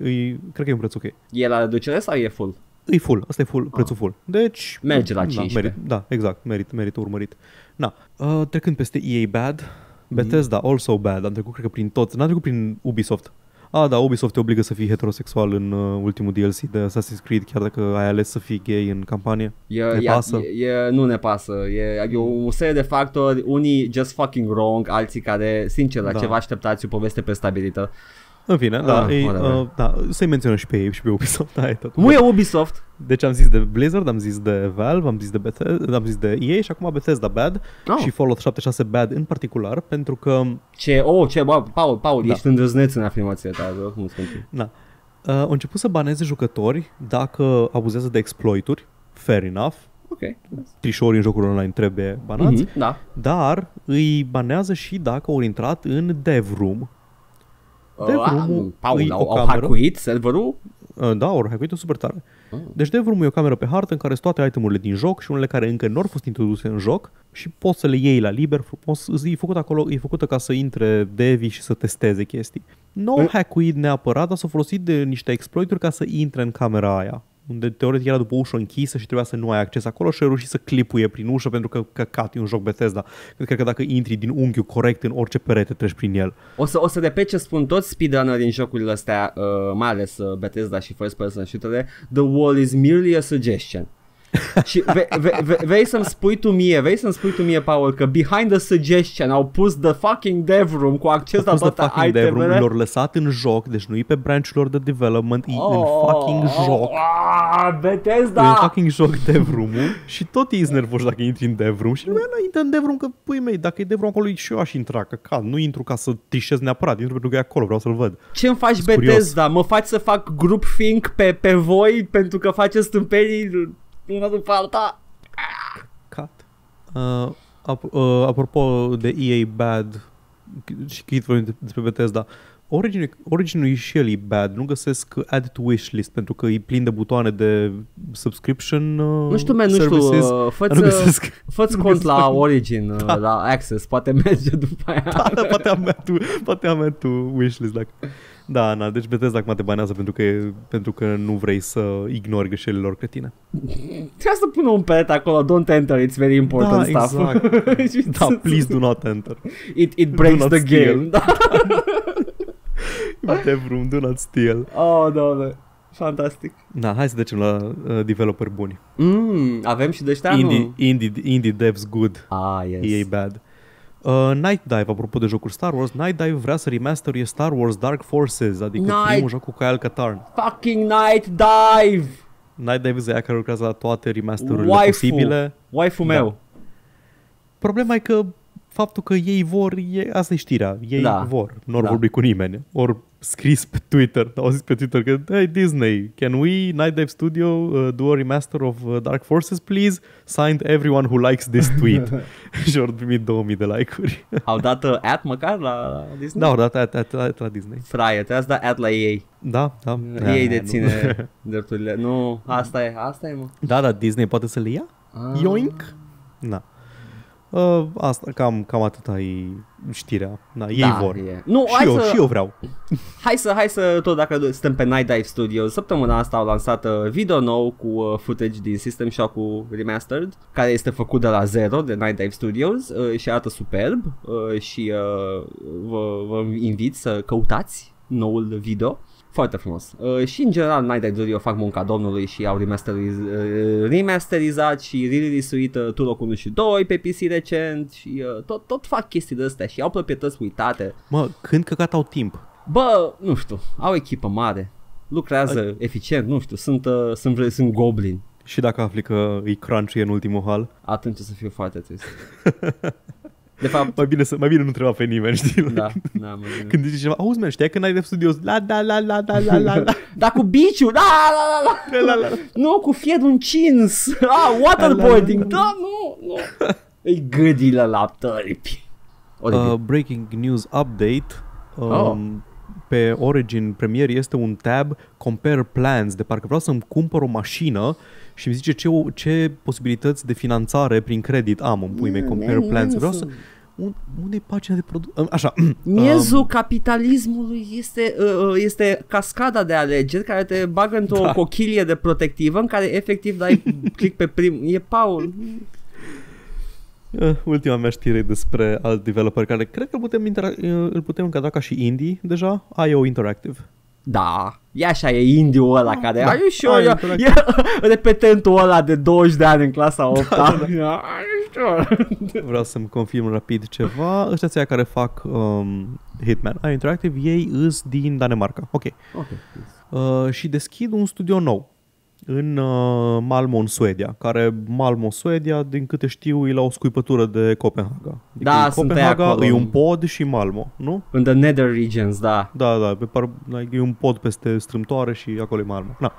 cred că e un preț ok. E la reducere sau e full? E full, asta e full, prețul full. Deci... Merge la da, 15. Merit, da, exact, merit, merită urmărit. Na, uh, trecând peste EA bad, Bethesda also bad, am trecut cred că prin toți, n-am trecut prin Ubisoft. Ah, da, Ubisoft te obligă să fii heterosexual în uh, ultimul DLC de Assassin's Creed, chiar dacă ai ales să fii gay în campanie. E, Ne e, pasă? E, e, nu ne pasă. E, e o serie de factori, unii just fucking wrong, alții care, sincer, la Da. ce vă așteptați, o poveste prestabilită. În fine, da, Ah, e, whatever. uh, da, să-i menționăm și pe ei și pe Ubisoft. Da, e tot. Nu e Ubisoft. Deci am zis de Blizzard, am zis de Valve, am zis de, Bethesda, am zis de EA și acum Bethesda bad Oh. și Fallout 76 bad în particular, pentru că Ce, oh, ce, bă, Paul, Paul, Da. ești îndrăzneț în afirmația ta, rog, nu Na. Uh, au început să baneze jucători dacă abuzează de exploituri, fair enough, Ok. trișorii în jocuri online trebuie banați, Mhm, Da. dar îi banează și dacă au intrat în dev room. Dev Uh, room-ul Paul, e au, o au cameră. hackuit serverul? Uh, da, ori hackuit super tare. Ah. Deci dev room e o cameră pe hartă în care sunt toate itemurile din joc și unele care încă nu au fost introduse în joc și poți să le iei la liber frumos. E făcut acolo, e făcută ca să intre devi și să testeze chestii. Nu au Mm. hackuit neapărat, dar s-au folosit de niște exploituri ca să intre în camera aia unde teoretic era după o ușă închisă și trebuia să nu ai acces acolo și a reușit să clipuie prin ușă pentru că căcat e un joc Bethesda. Cred că dacă intri din unghiul corect în orice perete treci prin el. O să, o să repet ce spun toți speedrunner din jocurile astea, uh, mai ales uh, Bethesda și first person shooter The wall is merely a suggestion. Și ve, ve, ve, vei să-mi spui tu mie, vei să-mi spui tu mie, Paul, că behind the suggestion au pus the fucking dev room cu acces la Pus de toate fucking dev room, itemele. l-au lăsat în joc, deci nu e pe branch lor de development, e în fucking joc. Ah, Da. Bethesda! E în fucking joc dev room și tot ei sunt nervoși dacă intri în dev room și lumea nu intră în dev room că, pui mei, dacă e dev room acolo și eu aș intra, că cal, nu intru ca să trișez neapărat, intru pentru că e acolo, vreau să-l văd. Ce-mi faci Sunt Bethesda? Mă faci să fac group think pe, pe voi pentru că faceți stâmpenii una după alta? Cat. Uh, ap- uh, apropo de EA bad și cât vorbim despre Bethesda, Origin, Origin și el e bad, nu găsesc add to wishlist pentru că e plin de butoane de subscription uh, Nu știu, man, nu știu, services. uh, Dar fă-ți, nu uh, găsesc. fă-ți nu cont găsesc. la Origin, uh, la Access, poate merge după aia. Da, da, poate am add to, poate am add to wishlist dacă... Da, na, deci Bethesda acum te banează pentru că, e- pentru că nu vrei să ignori greșelile lor cretine. Trebuie să pună un pet acolo, don't enter, it's very important Da, stuff. exact. Și Da, please do not enter. It, it breaks not the steal. game. Da. Dev room, do not steal. Oh, doamne. Fantastic. Na, hai să trecem la uh, developeri buni. Mm, avem și de ăștia, Indie, nu? indie, indie devs good, Ah, yes. EA bad. Uh, Night Dive, apropo de jocuri Star Wars, Night Dive vrea să remasterie Star Wars Dark Forces, adică Night- primul joc cu Kyle Katarn. Fucking Night Dive! Night Dive e aia care lucrează la toate remasterurile Waifu. posibile. Waifu Da. meu. Problema e că faptul că ei vor, e, asta e știrea, ei Da. vor, nu au Da. vorbit cu nimeni. Ori scris pe Twitter, au zis pe Twitter că, hey Disney, can we, Night Dive Studio, uh, do a remaster of uh, Dark Forces, please? Signed everyone who likes this tweet. și au primit 2000 de like-uri. Au dat uh, ad măcar la la Disney? da, au dat at, at, at, la Disney. Fraie, trebuie să da ad la EA. Da, da. EA Da, deține drepturile. Nu, asta e, asta e, mă. nu. Da, da, Disney poate să le ia? Ah. Yoink? Na. Uh, asta, cam, cam atâta e știrea. Na, ei Da, vor. e. Nu, și, hai eu, să, și eu vreau. Hai să, hai să, tot dacă suntem pe Night Dive Studios, săptămâna asta au lansat uh, video nou cu uh, footage din System Shock-ul Remastered, care este făcut de la zero de Night Dive Studios uh, și arată superb uh, și uh, vă, vă invit să căutați noul video. Foarte frumos. Uh, și în general Night Dive Studio fac munca domnului și au remasteriz, uh, remasterizat și re-release-uit uh, Turok 1 și 2 pe PC recent și uh, tot, tot fac chestii de astea și au proprietăți uitate. Mă, când căcat au timp? Bă, nu știu, au echipă mare, lucrează eficient, nu știu, sunt, uh, sunt, sunt goblin. Și dacă afli că e crunchy în ultimul hal, Atunci o să fiu foarte trist. De fapt, mai bine, să, mai bine nu întreba pe nimeni, știi? da, da, mă gândesc. Când zici ceva, auzi, man, știai că n-ai de studios? La, da, la, la, la, la, la, la. Da, cu biciu, da, la, la, la, la, la. Nu, cu fierul încins. Ah, waterboarding, da, nu, nu. E gâdile la tăripi. Oribil. Uh, breaking news update. Um, Oh. Pe Origin Premiere este un tab Compare Plans, de parcă vreau să-mi cumpăr o mașină și îmi zice ce, ce posibilități de finanțare prin credit am în pui mei, Compare Plans. Vreau să... Un, unde e pagina de produs? Așa. Miezul capitalismului este, uh, uh, este cascada de alegeri care te bagă într-o Da. cochilie de protectivă în care efectiv dai click pe prim. E Paul. Uh, ultima mea știre e despre alt developer care cred că putem intera- uh, îl putem încadra ca și indie deja, IO Interactive. Da, e așa, e indiul ăla care, da. are you sure? Ai, E, e repetentul ăla de 20 de ani în clasa 8 da, da, da. Are you sure? Vreau să-mi confirm rapid ceva. Ăștia ția care fac um, Hitman IO Interactive, ei îs din Danemarca. Ok. Ok. Uh, și deschid un studio nou în uh, Malmo, în Suedia, care Malmo, Suedia, din câte știu, e la o scuipătură de Copenhaga. Adică Da, e sunt ei Copenhaga, acolo. e un pod și Malmo, nu? În the nether regions, da. Da, da, pe par, like, e un pod peste strâmtoare și acolo e Malmo. Na.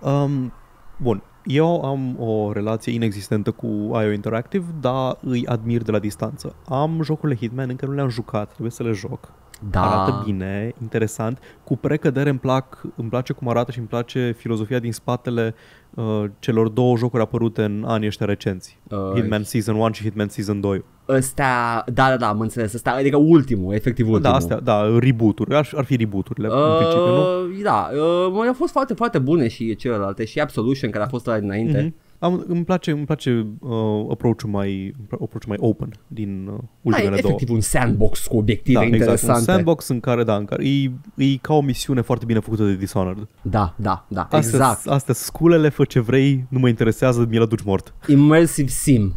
Um, bun, eu am o relație inexistentă cu IO Interactive, dar îi admir de la distanță. Am jocurile Hitman, încă nu le-am jucat, trebuie să le joc. Da. Arată bine, interesant. Cu precădere îmi, plac, îmi place cum arată și îmi place filozofia din spatele uh, celor două jocuri apărute în anii ăștia recenți. Uh, Hitman Season 1 și Hitman Season 2. Ăsta, da, da, da, am înțeles. Ăsta, adică ultimul, efectiv ultimul. Da, astea, da, reboot-uri. Ar, ar fi reboot-urile, uh, în principiu, nu? Uh, da, uh, mă, au fost foarte, foarte bune și celelalte și Absolution care a fost la dinainte. Mhm. Am, îmi place, îmi place uh, approach-ul mai, approach mai open din uh, Da, ultimele e două. efectiv un sandbox cu obiective Da, exact, interesante. un sandbox în care, da, în care e, e ca o misiune foarte bine făcută de Dishonored. Da, da, da, Astea, exact. Astea, sculele, fă ce vrei, nu mă interesează, mi-l aduci mort. Immersive sim.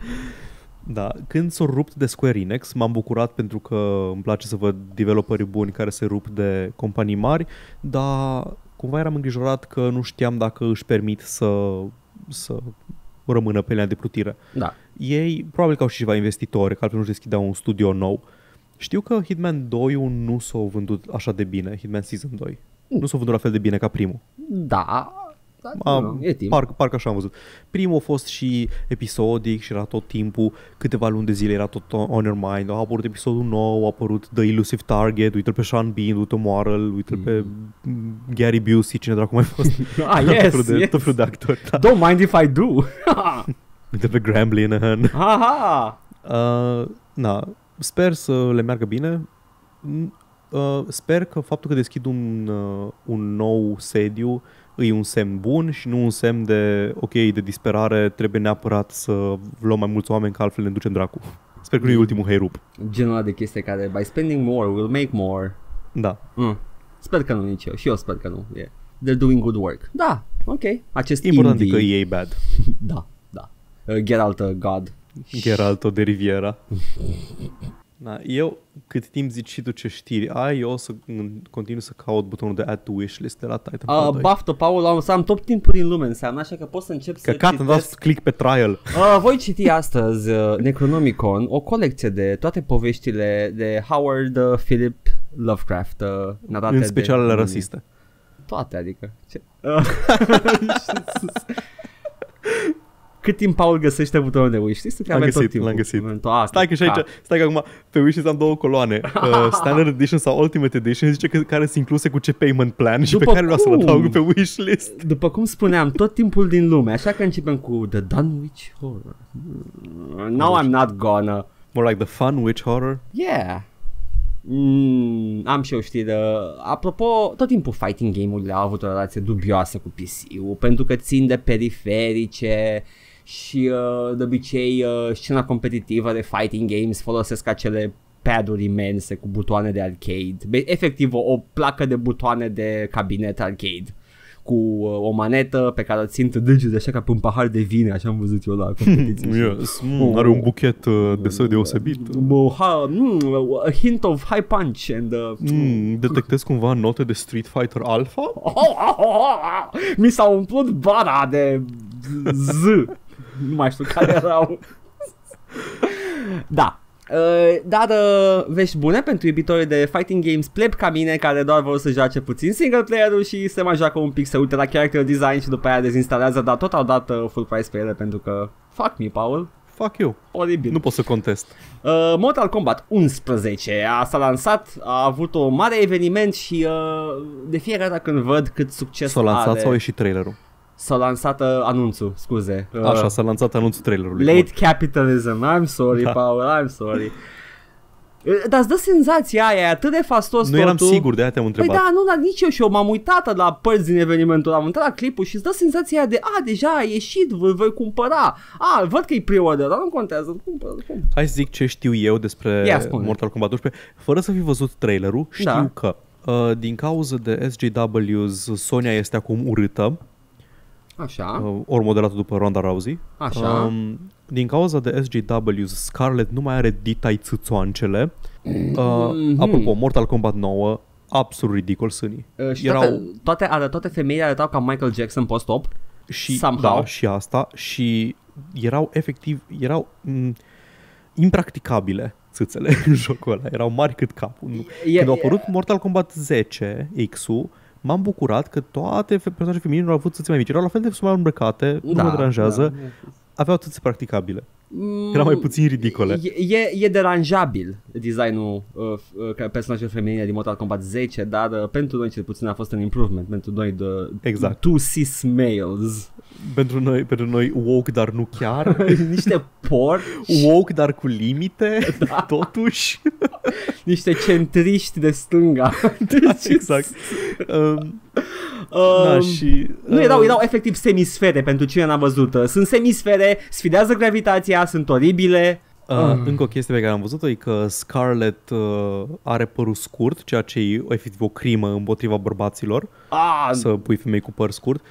Da, când s-au rupt de Square Enix, m-am bucurat pentru că îmi place să văd developeri buni care se rup de companii mari, dar cumva eram îngrijorat că nu știam dacă își permit să, să rămână pe linia de plutire. Da. Ei probabil că au și ceva investitori, că altfel nu-și deschideau un studio nou. Știu că Hitman 2 nu s-a vândut așa de bine, Hitman Season 2. Nu s-a vândut la fel de bine ca primul. Da. Da Am, nu, e timp. parcă, parcă așa am văzut. Primul a fost și episodic și era tot timpul, câteva luni de zile era tot on on your mind. A apărut episodul nou, a apărut The Elusive Target, uite-l pe Sean Bean, uite-l moară uite-l pe mm, Gary Busey, cine dracu mai fost. Ah, tot yes, felul de, yes. tot felul de actori. Da. Don't mind if I do. Uite pe Graham Linehan. Aha. Uh, na, sper să le meargă bine. N- Uh, sper că faptul că deschid un, uh, un nou sediu e un semn bun și nu un semn de, ok, de disperare, trebuie neapărat să luăm mai mulți oameni, că altfel ne ducem dracu. Sper că nu e ultimul heirup. Genul ăla de chestie care by spending more will make more. Da. Mm. Sper că nu nici eu. Și eu sper că nu. Yeah. They're doing good work. Da, ok. Acest Important indie. că e bad. Da, da. Uh, Geralt uh, God. Geralto de Riviera. Da, eu, cât timp zici și tu ce știri ai, eu o să continui să caut butonul de add to wishlist de la Titanfall Uh, 2. baftă, Paul, am să am tot timpul din lume înseamnă, așa că pot să încep să Căcat, am dat citesc. click pe trial. Uh, voi citi astăzi uh, Necronomicon, o colecție de toate poveștile de Howard uh, Philip Lovecraft, uh, narate În special de, ale rasiste. Toate, adică. Ce? Uh, Cât timp Paul găsește butonul de wishlist? Cred că L-am avem tot găsit, timpul. l-am găsit. Momentul- Ah, Stai că și ca- aici, stai că acum pe Wishes am două coloane. Uh, Standard Edition sau Ultimate Edition zice că care sunt incluse cu ce payment plan și După pe care vreau să-l cum? adaug pe wishlist. După cum spuneam, tot timpul din lume, așa că începem cu The Dunwich Horror. No, I'm not gonna. More like the fun witch horror. Yeah. Mm, am și eu știri. Apropo, tot timpul fighting game-urile au avut o relație dubioasă cu PC-ul pentru că țin de periferice și uh, de obicei uh, scena competitivă de fighting games folosesc acele pad-uri imense cu butoane de arcade. Be- efectiv o, o placă de butoane de cabinet arcade cu uh, o manetă pe care o țin pe degete așa ca pe un pahar de vin, așa am văzut eu la competiții. Yes, mm, are un buchet uh, de său deosebit. Bă, ha, mm, a hint of high punch and uh, Mm, detectez cumva note de Street Fighter Alpha? oh, oh, oh, oh, mi s-a umplut bara de Z. Nu mai știu care erau. da. Uh, dar uh, vești bune pentru iubitorii de fighting games pleb ca mine care doar vor să joace puțin single player-ul și se mai joacă un pic, se uită la character design și după aia dezinstalează, dar tot au dat uh, full price pe ele pentru că fuck me, Paul, Fuck you. oribil. Nu pot să contest. Uh, Mortal Kombat 11 a, s-a lansat, a avut o mare eveniment și uh, de fiecare dată când văd cât succes S-a lansat are, sau a ieșit trailerul? S-a lansat uh, anunțul, scuze. Uh, Așa, s-a lansat anunțul trailerului. Late capitalism, I'm sorry, Da. Paul, I'm sorry. Uh, Dar îți dă senzația aia, e atât de fastos Nu eram totul. sigur, de aia te-am Păi întrebat. da, nu, dar nici eu și eu m-am uitat la părți din evenimentul am uitat la clipul și îți dă senzația aia de a, deja a ieșit, îl voi cumpăra. A, văd că e pre-order, dar nu contează, îl cumpăr, îl cumpăr. Hai să zic ce știu eu despre Ia spune. Mortal Kombat 12. Fără să fi văzut trailerul, știu Da. că uh, din cauza de SJWs, Sonia este acum urâtă, Așa, uh, ori modelată după Ronda Rousey. așa. Um, din cauza de SJWs, Scarlett nu mai are ditai țâțoancele. Uh, Mhm. Apropo, Mortal Kombat 9, absolut ridicol sânii. Uh, și erau- toate, toate, are, toate femeile arătau ca Michael Jackson post-op. Și, Somehow. da, și asta. Și erau efectiv, erau m- impracticabile țâțele în jocul ăla. Erau mari cât capul. Nu- E- Când a e- apărut Mortal Kombat 10, X-ul, m-am bucurat că toate fe- personajele feminine au avut țâțe mai mici. Erau la fel de mai îmbrăcate, nu mă deranjează, Da. aveau țâțe practicabile. Mm, Erau mai puțin ridicole. E, e, e deranjabil designul uh, uh, ca personajelor feminine din Mortal Kombat 10, dar uh, pentru noi cel puțin a fost un improvement pentru noi de Exact. two cis males. Pentru noi, pentru noi woke, dar nu chiar. niște por, woke, dar cu limite, totuși. niște centriști de stânga. Deci, exact. Um, Um, da, și... Nu uh, erau, erau efectiv semisfere pentru cine n-a văzut. Sunt semisfere, sfidează gravitația, sunt oribile. Uh, Ah. Încă o chestie pe care am văzut-o e că Scarlett uh, are părul scurt, ceea ce e efectiv o crimă împotriva bărbaților, Ah, să pui femei cu păr scurt.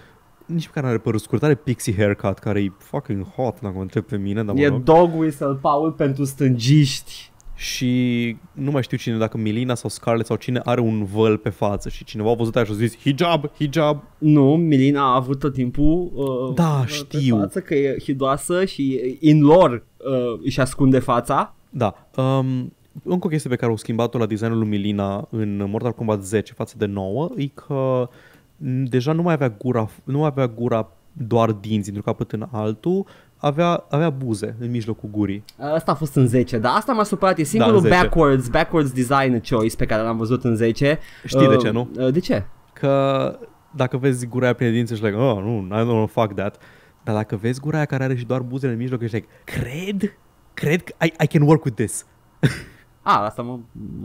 Nici măcar nu are părul scurt, are pixie haircut, care e fucking hot dacă mă întreb pe mine, dar mă e rog. dog whistle, Paul, pentru stângiști. Și nu mai știu cine, dacă Milina sau Scarlett sau cine are un văl pe față și cineva a văzut aia și a zis hijab, hijab. Nu, Milina a avut tot timpul uh, Da, pe știu. față că e hidoasă și in lor uh, își ascunde fața. Da. Um, încă o chestie pe care au schimbat-o la designul lui Milina în Mortal Kombat 10 față de 9 e că m, deja nu mai avea gura, nu mai avea gura doar dinți dintr-un capăt în altul, avea, avea buze în mijlocul gurii. Asta a fost în 10, dar asta m-a supărat, e singurul Da, în 10. backwards, backwards design choice pe care l-am văzut în 10. Știi de ce, nu? Uh, de ce? Că dacă vezi gura aia plină de dinți, ești like, oh, nu, I don't want to fuck that. Dar dacă vezi gura aia care are și doar buzele în mijloc, ești like, cred, cred că I, I can work with this. A, asta mă,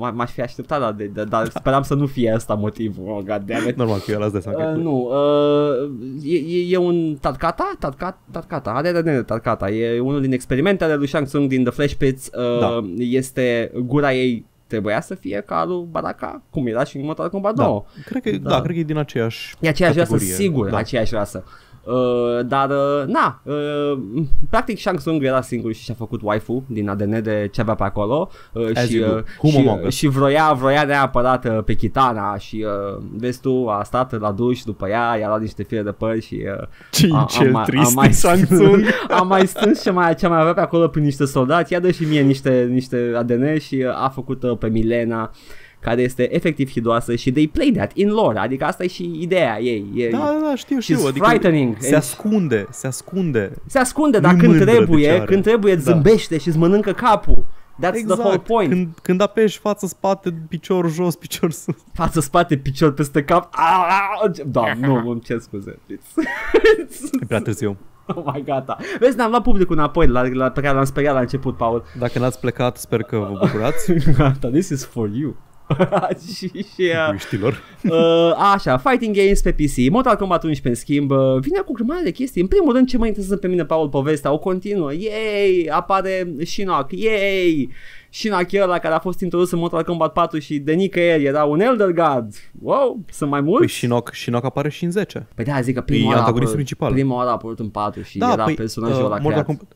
m- m-aș fi așteptat, dar, de, de, dar speram să nu fie asta motivul. Oh, god damn it. Normal că eu las de seama. Uh, că- nu, uh, e, e, e un Tatkata, Tatkata, Tatkata, are de de Tatkata, e unul din experimentele lui Shang Tsung din The Flash Pits, uh, Da. este gura ei trebuia să fie ca lui Baraka, cum era și în Mortal Kombat Da, 9. cred că, da. Da. da, cred că e din aceeași E aceeași rasă, categorie. sigur, da. aceeași rasă. Uh, dar, uh, na, uh, practic Shang Tsung era singur și și-a făcut waifu din ADN de ce avea pe acolo uh, As și, you do. uh, Cum și, Among uh, Us. și vroia, vroia neapărat uh, pe Kitana și uh, vezi tu, a stat la duș după ea, i-a luat niște fire de păr și uh, Ce a- incel mai- trist mai din Shang Tsung. a mai strâns ce mai, ce mai avea pe acolo prin niște soldați, ia dă și mie niște, niște ADN și uh, a făcut-o pe Milena care este efectiv hidoasă și they play that in lore, adică asta e și ideea ei. E, Da, da, da, știu, știu. She's frightening. Se ascunde, se ascunde. Se ascunde, dar Nu-i când mândră de ce trebuie, are. când trebuie îți Da. zâmbește și îți mănâncă capul. That's the whole Exact. point. Când, când apeși față, spate, picior jos, picior sus. Față, spate, picior peste cap. Ah, Da, nu, îmi cer scuze. It's- E prea târziu. oh my gata. Vezi, ne-am luat publicul înapoi la, la, pe care l-am speriat la început, Paul. Dacă n-ați plecat, sper că vă bucurați, Gata, this is for you. și, și uh, iubiștilor. uh, așa, fighting games pe PC, Mortal Kombat 11 în schimb, uh, vine cu o grămadă de chestii. În primul rând, ce mă interesează pe mine, Paul, povestea, o continuă. Yay! Apare Shinnok, yay! Shinnok e ăla care a fost introdus în Mortal Kombat 4 și de nicăieri era un Elder God. Wow, sunt mai Păi mulți? Shinnok, Shinnok apare și în 10. Păi da, zic că E prima oară a antagonistul apărut, principal. prima oară a apărut în 4 și era personajul ăla uh, Mortal creat. Kombat,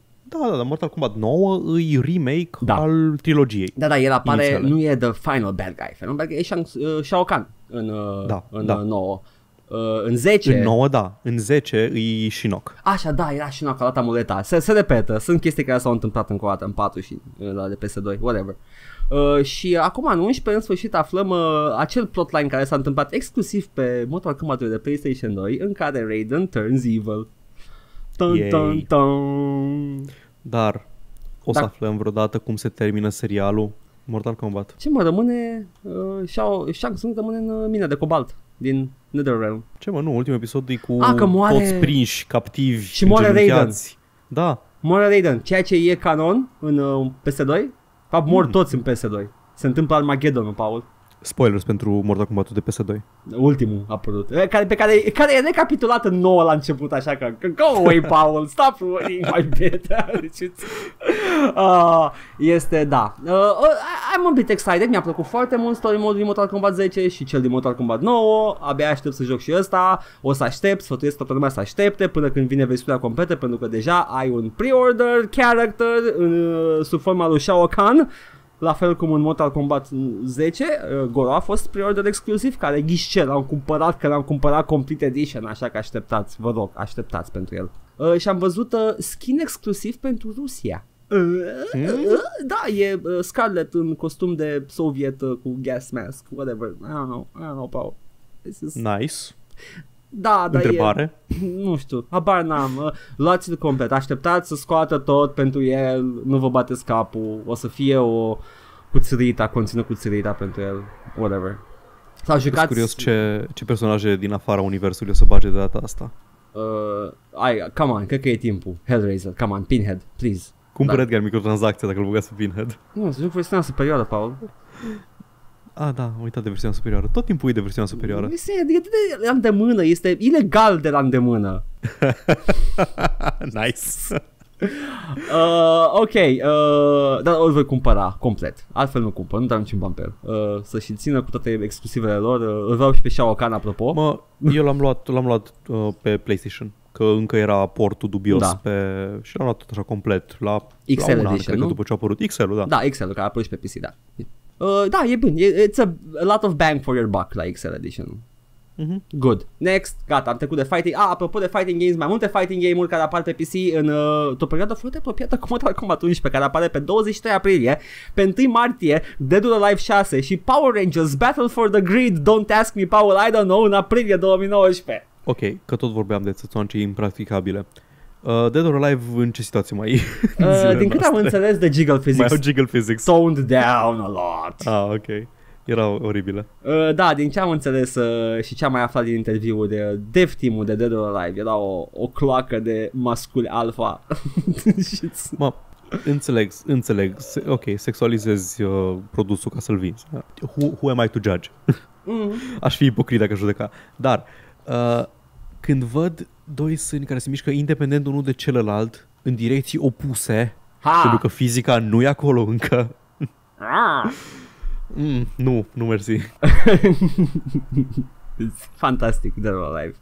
da, da, da, Mortal Kombat 9 îi remake Da. al trilogiei. Da, da, el apare, Inițiale. nu e the final bad guy. Final bad guy e Shang, uh, Shao Kahn în, uh, Da, în da. uh, 9. Uh, în 10 În 9, da. În 10 îi Shinnok. Așa, da, era și una calată amuleta. Se, se repetă. Sunt chestii care s-au întâmplat încă o dată în 4 și uh, la de PS2, whatever. Uh, și acum în 11 în sfârșit aflăm uh, acel plotline care s-a întâmplat exclusiv pe Mortal Kombat de PlayStation 2 în care Raiden turns evil. Dun, Yay. dun, dun. Dar o să Da. aflăm vreodată cum se termină serialul Mortal Kombat. Ce mă rămâne? Uh, Shao, Shang Tsung rămâne în uh, mina de cobalt din Netherrealm. Ce mă, nu, ultimul episod e cu Ah, că moare- toți prinși, captivi, Și moare îngenunchiați. Da, Moare Raiden, ceea ce e canon în uh, PS2. Fapt, mor Mm. toți în PS2. Se întâmplă Armageddon, Paul. Spoilers pentru Mortal Kombat de PS2. Ultimul a apărut. Eh, Care, pe care, care e recapitulat în nouă la început, așa că, că go away, Paul, stop ruining my bit. Deci, it's- uh, este, da. Uh, uh, I'm a bit excited, mi-a plăcut foarte mult story mode din Mortal Kombat 10 și cel din Mortal Kombat 9. Abia aștept să joc și ăsta. O să aștept, sfătuiesc toată lumea să aștepte până când vine versiunea completă, pentru că deja ai un pre-order character în, uh, sub forma lui Shao Kahn. La fel cum în Mortal Kombat 10, uh, Goro a fost pre-order exclusiv, care ghișce, l-am cumpărat, că l-am cumpărat Complete Edition, așa că așteptați, vă rog, așteptați pentru el. Uh, și am văzut uh, skin exclusiv pentru Rusia. Uh, uh, da, e uh, Scarlet în costum de soviet uh, cu gas mask, whatever. I don't know, I don't know, Paul. This is... Nice. Da, da, Întrebare. E, nu știu, habar n-am. Uh, Luați-l complet, așteptați să scoată tot pentru el, nu vă bateți capul, o să fie o cuțărita, conținut cuțărita pentru el, whatever. Sau Sunt jucați... curios ce, ce personaje din afara universului o să bage de data asta. Uh, ai, come on, cred că e timpul. Hellraiser, come on, Pinhead, please. Cumpără Da. Edgar microtransacția dacă îl băgați pe Pinhead. Nu, să joc versiunea superioară, Paul. Ah, da, am uitat de versiunea superioară. Tot timpul e de versiunea superioară. Este e atât de la îndemână, este ilegal de la îndemână. nice. Uh, ok, uh, dar o voi cumpăra complet. Altfel nu cumpăr, nu dau niciun bani pe el. Uh, să și țină cu toate exclusivele lor. Uh, îl vreau și pe Shao Kahn, apropo. Mă, eu l-am luat, l-am luat uh, pe PlayStation, că încă era portul dubios Da. pe... și l-am luat tot așa complet, la, XL la un an, edition, cred nu? că după ce a apărut XL-ul, da. Da, Excel, care a apărut și pe PC, da. Uh, da, e bun. E, it's a, a lot of bang for your buck la Excel Edition. Mhm. Good. Next, gata, am trecut de fighting. Ah, apropo de fighting games, mai multe fighting game-uri care apar pe PC în uh, o perioadă foarte apropiată cu Mortal Kombat 11, care apare pe 23 aprilie, pe 1 martie, Dead or Alive 6 și Power Rangers Battle for the Grid, Don't Ask Me Paul, I don't know, în aprilie 2019. Ok, că tot vorbeam de țățoance impracticabile. Uh, Dead or Alive în ce situație mai e? în Uh, zilele din câte am noastre? înțeles de Jiggle Mai Physics, au jiggle physics. toned down a lot. Ah, ok. Erau oribile. Uh, da, din ce am înțeles uh, și ce am mai aflat din interviul de dev team de Dead or Alive, era o, o cloacă de masculi alfa. Și- Mă, înțeleg, înțeleg. Se, ok, sexualizezi uh, produsul ca să-l vinzi. Who, who am I to judge? mm. Aș fi ipocrit dacă aș judeca. Dar, uh, când văd doi sâni care se mișcă independent unul de celălalt, în direcții opuse, Ha! pentru că fizica nu e acolo încă, Ah! Mm, nu, nu mersi. Fantastic, Dead or Alive.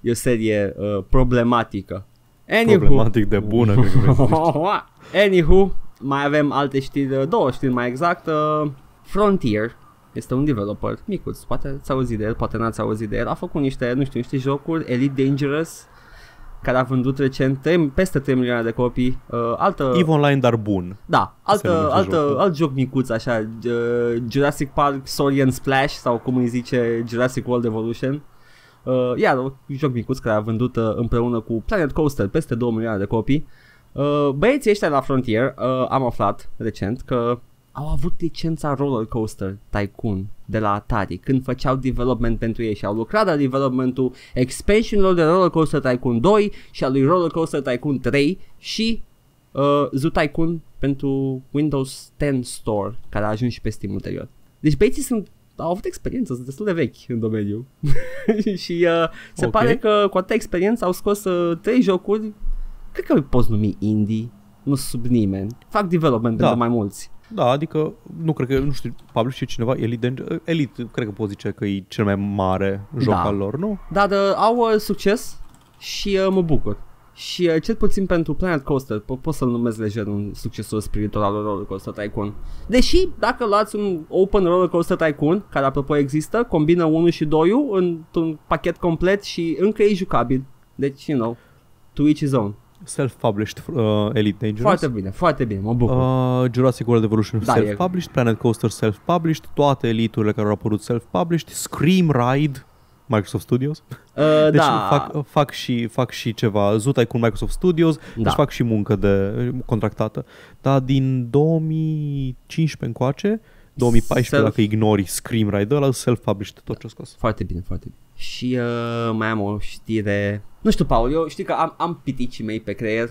E o serie uh, problematică. Anywho, Problematic de bună, cred că vrei să zici. Anywho, mai avem alte știri, uh, două știri mai exact. Uh, Frontier este un developer micuț, poate ți auzit de el, poate n-ați auzit de el. A făcut niște, nu știu, niște jocuri, Elite Dangerous, care a vândut recent 3, peste 3 milioane de copii. Uh, altă, EVE Online, dar bun. da, altă, numește altă, jocul. alt joc micuț așa, uh, Jurassic Park Saurian Splash sau cum îi zice Jurassic World Evolution. Uh, iar un joc micuț care a vândut uh, împreună cu Planet Coaster peste 2 milioane de copii. Uh, băieții ăștia la Frontier uh, am aflat recent că au avut licența Roller Coaster Tycoon de la Atari când făceau development pentru ei și au lucrat la developmentul expansionilor de Roller Coaster Tycoon 2 și al lui Roller Coaster Tycoon 3 și uh, Zoo Tycoon pentru Windows 10 Store care a ajuns și pe Steam ulterior. Deci băieții sunt au avut experiență, sunt destul de vechi în domeniu și uh, se Ok. pare că cu atâta experiență au scos uh, trei jocuri, cred că îi poți numi indie, nu sub nimeni, fac development Da. pentru mai mulți. Da, adică nu cred că, nu știu, publish cineva, Elite, Danger, Elite, cred că pot zice că e cel mai mare joc Da. al lor, nu? Dar uh, au uh, succes și uh, mă bucur. Și uh, cel puțin pentru Planet Coaster po- pot să-l numesc lejer un succesor spiritual al Roller Coaster Tycoon. Deși dacă luați un Open Roller Coaster Tycoon, care apropo există, combină 1 și 2 într-un pachet complet și încă e jucabil. Deci, you know, to each his own. Self-published uh, Elite Dangerous. Foarte bine, foarte bine, mă bucur. Uh, Jurassic World Evolution Da, self-published, Planet Coaster self-published, toate eliturile care au apărut self-published, Scream Ride, Microsoft Studios. Uh, Deci da, fac, fac, și, fac și ceva, Zutai cu Microsoft Studios, Da. deci fac și muncă de contractată. Dar din 2015 încoace, 2014 Self- dacă ignori Scream Ride, ăla self-published tot ce a scos. Foarte bine, foarte bine. Și uh, mai am o știre... Nu știu, Paul, eu știi că am, am piticii mei pe creier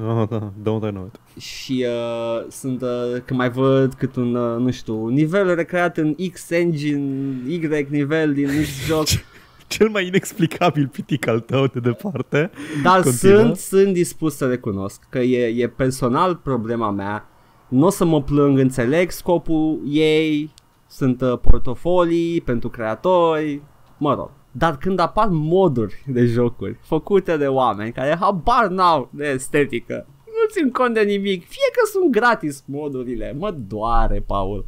Ah, da, don't I know it. și uh, sunt, uh, când mai văd cât un, uh, nu știu, nivel recreat în X engine, Y nivel din X joc, Cel mai inexplicabil pitic al tău de departe. dar Continuă. sunt, sunt dispus să recunosc că e, e personal problema mea, nu o să mă plâng, înțeleg scopul ei, sunt uh, portofolii pentru creatori, mă rog. Dar când apar moduri de jocuri făcute de oameni care habar n-au de estetică, nu țin cont de nimic, fie că sunt gratis modurile, mă doare, Paul.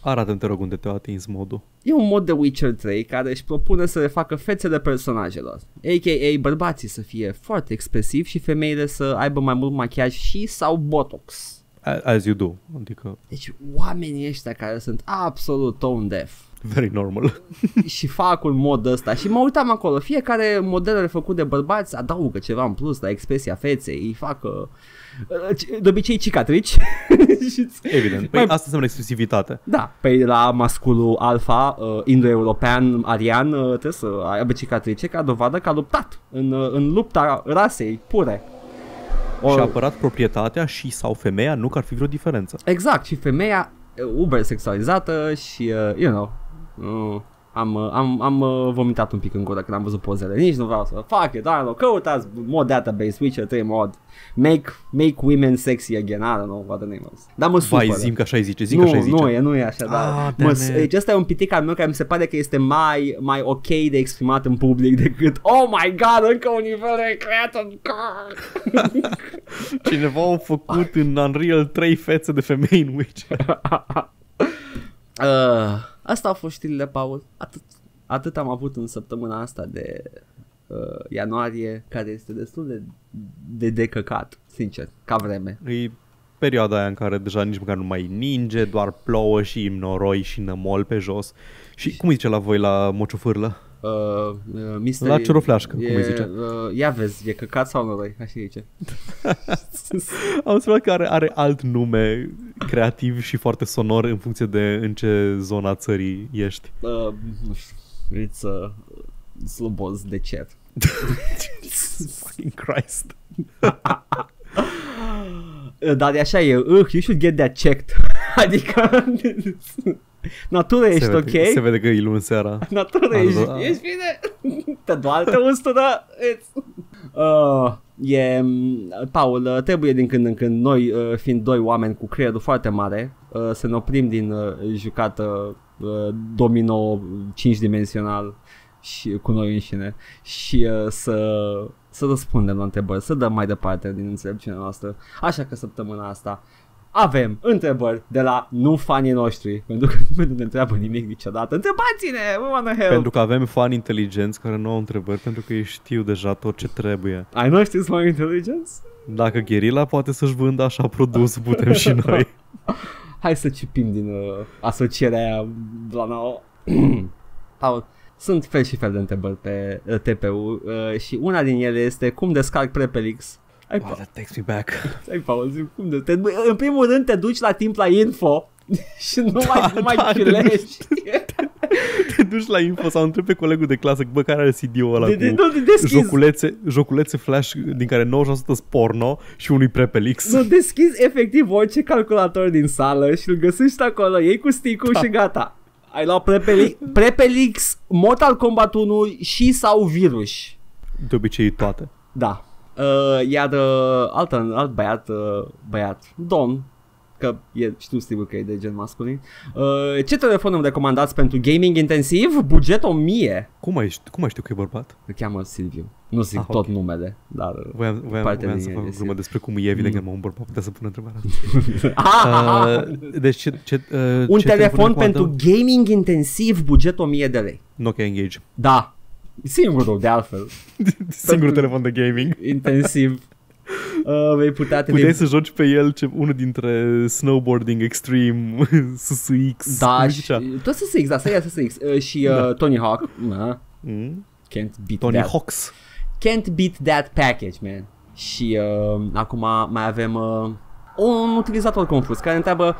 Arată-mi, te rog, unde te-a atins modul. E un mod de Witcher 3 care își propune să le facă fețele personajelor, a.k.a. bărbații să fie foarte expresivi și femeile să aibă mai mult machiaj și sau botox. A- As you do. Adică, Deci oamenii ăștia care sunt absolut tone deaf very normal. și fac un mod ăsta și mă uitam acolo, fiecare model făcut de bărbați adaugă ceva în plus la expresia feței, îi fac uh, de obicei cicatrici și Evident. Păi Mai- asta înseamnă expresivitate. Da, pe la masculul alfa, uh, indo-european, arian, uh, trebuie să aibă cicatrice ca dovadă că a luptat în, uh, în lupta rasei pure. Și a apărat proprietatea și sau femeia, nu că ar fi vreo diferență. Exact, și femeia uh, uber sexualizată și, uh, you know, uh, am, uh, am, am uh, vomitat un pic în gură când am văzut pozele. Nici nu vreau să fac it, I don't know, căutați mod database, Witcher 3 mod, make, make women sexy again, I don't know what the name was. Dar mă supără. Vai, zim că așa zice, zim nu, că așa zice. nu e, nu e așa, dar Ah, mă, damn s- it. deci ăsta e un pitic al meu care mi se pare că este mai, mai ok de exprimat în public decât Oh my god, încă un nivel recreat în Cineva a făcut în Unreal 3 fețe de femei în Witcher. uh, Asta au fost știrile, Paul Atât, atât am avut în săptămâna asta de uh, ianuarie Care este destul de, de decăcat, sincer, ca vreme E perioada aia în care deja nici măcar nu mai ninge, doar plouă și noroi și nămol pe jos. Și cum îi zice la voi la mociofârlă? Uh, uh, mystery, La ciorofleașcă, cum e, îi zice. Uh, ia vezi, e căcat sau noroi, așa zice Am observat că are, are alt nume creativ și foarte sonor în funcție de în ce zona țării ești. uh, Nu știu, it's uh, slobos de cer Fucking Christ. Dar e așa e, uh, you should get that checked. adică, natură ești se ok? vede, Se vede că e luni seara. Natură Ah, ești, da. ești bine? Te doare, te ustură? It's... Uh, e, mm, Paul, uh, trebuie din când în când noi, uh, fiind doi oameni cu creierul foarte mare, uh, să ne oprim din uh, jucată uh, domino 5-dimensional și cu noi înșine și uh, să, să răspundem la întrebări, să dăm mai departe din înțelepciunea noastră. Așa că săptămâna asta avem întrebări de la nu fanii noștri, pentru că nimeni nu ne întreabă nimic niciodată. Întrebați-ne, we wanna help! Pentru că avem fani inteligenți care nu au întrebări, pentru că ei știu deja tot ce trebuie. Ai noștri sunt mai inteligenți? Dacă Gherila poate să-și vândă așa produs, putem și noi. Hai să cipim din uh, asocierea aia la nouă. Paul, sunt fel și fel de întrebări pe uh, TPU uh, și una din ele este cum descarc Prepelix. Ai, Oh, pa- that takes me back. ai Paul, zic, cum de, te, în primul rând te duci la timp la info și nu mai, nu mai da, te ciulești. Te duci la info sau întrebi pe colegul de clasă, bă, care are CD-ul ăla De, de, cu nu, de deschizi, joculețe, joculețe flash din care 90% sunt porno și unui Prepelix. nu, deschizi efectiv orice calculator din sală și îl găsești acolo, iei cu stick-ul Da. și gata. Ai luat Prepelix, Prepelix, Mortal Kombat 1 și sau virus. De obicei toate. Da. Uh, iar uh, alt, alt băiat, uh, băiat, Don, că e, știu sigur că e de gen masculin. Uh, ce telefon îmi recomandați pentru gaming intensiv? Buget 1000. Cum ai, ști- cum ai știu că e bărbat? Îl cheamă Silviu. Nu zic Ah, tot ok. numele, dar... uh, Voiam, voiam, Partea voiam din să e fac o de glumă despre cum e evident Mm. că mă un bărbat putea să pună întrebarea. Ah, Uh, deci ce, ce, uh, un ce telefon recomandăm? pentru gaming intensiv, buget 1000 de lei. Nokia Engage. Da. Singurul, de altfel. Singurul telefon de gaming. Intensiv. Uh, vei putea te Puteai să joci pe el ce, unul dintre snowboarding extreme, SSX. Da, cum și, zicea. tot SSX, da, seria SSX. Uh, și uh, Da. Tony Hawk. Uh, Mm? can't beat Tony that. Hawks. Can't beat that package, man. Și uh, acum mai avem uh, un utilizator confuz care întreabă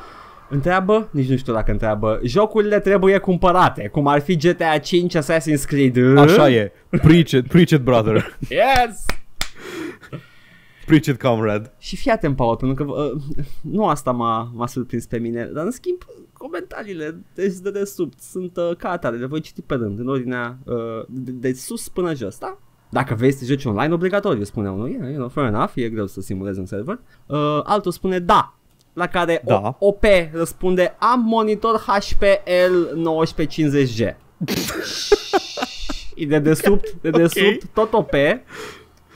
Întreabă, nici nu știu dacă întreabă Jocurile trebuie cumpărate Cum ar fi GTA 5, Assassin's Creed Așa e. Preach it, preach it, brother. Yes! Preach it, comrade. Și fii atent, Paul, pentru că uh, nu asta m-a, m-a surprins pe mine, dar în schimb comentariile de, de desubt sunt uh, ca atare, le voi citi pe rând, în ordinea uh, de, de sus până jos, da? Dacă vrei să te joci online, obligatoriu, spune unul, yeah, you know, fair enough, e greu să simulezi un server. Uh, altul spune da, la care Da. o, OP răspunde am monitor HPL 1950G. Și de desubt, de desubt, tot OP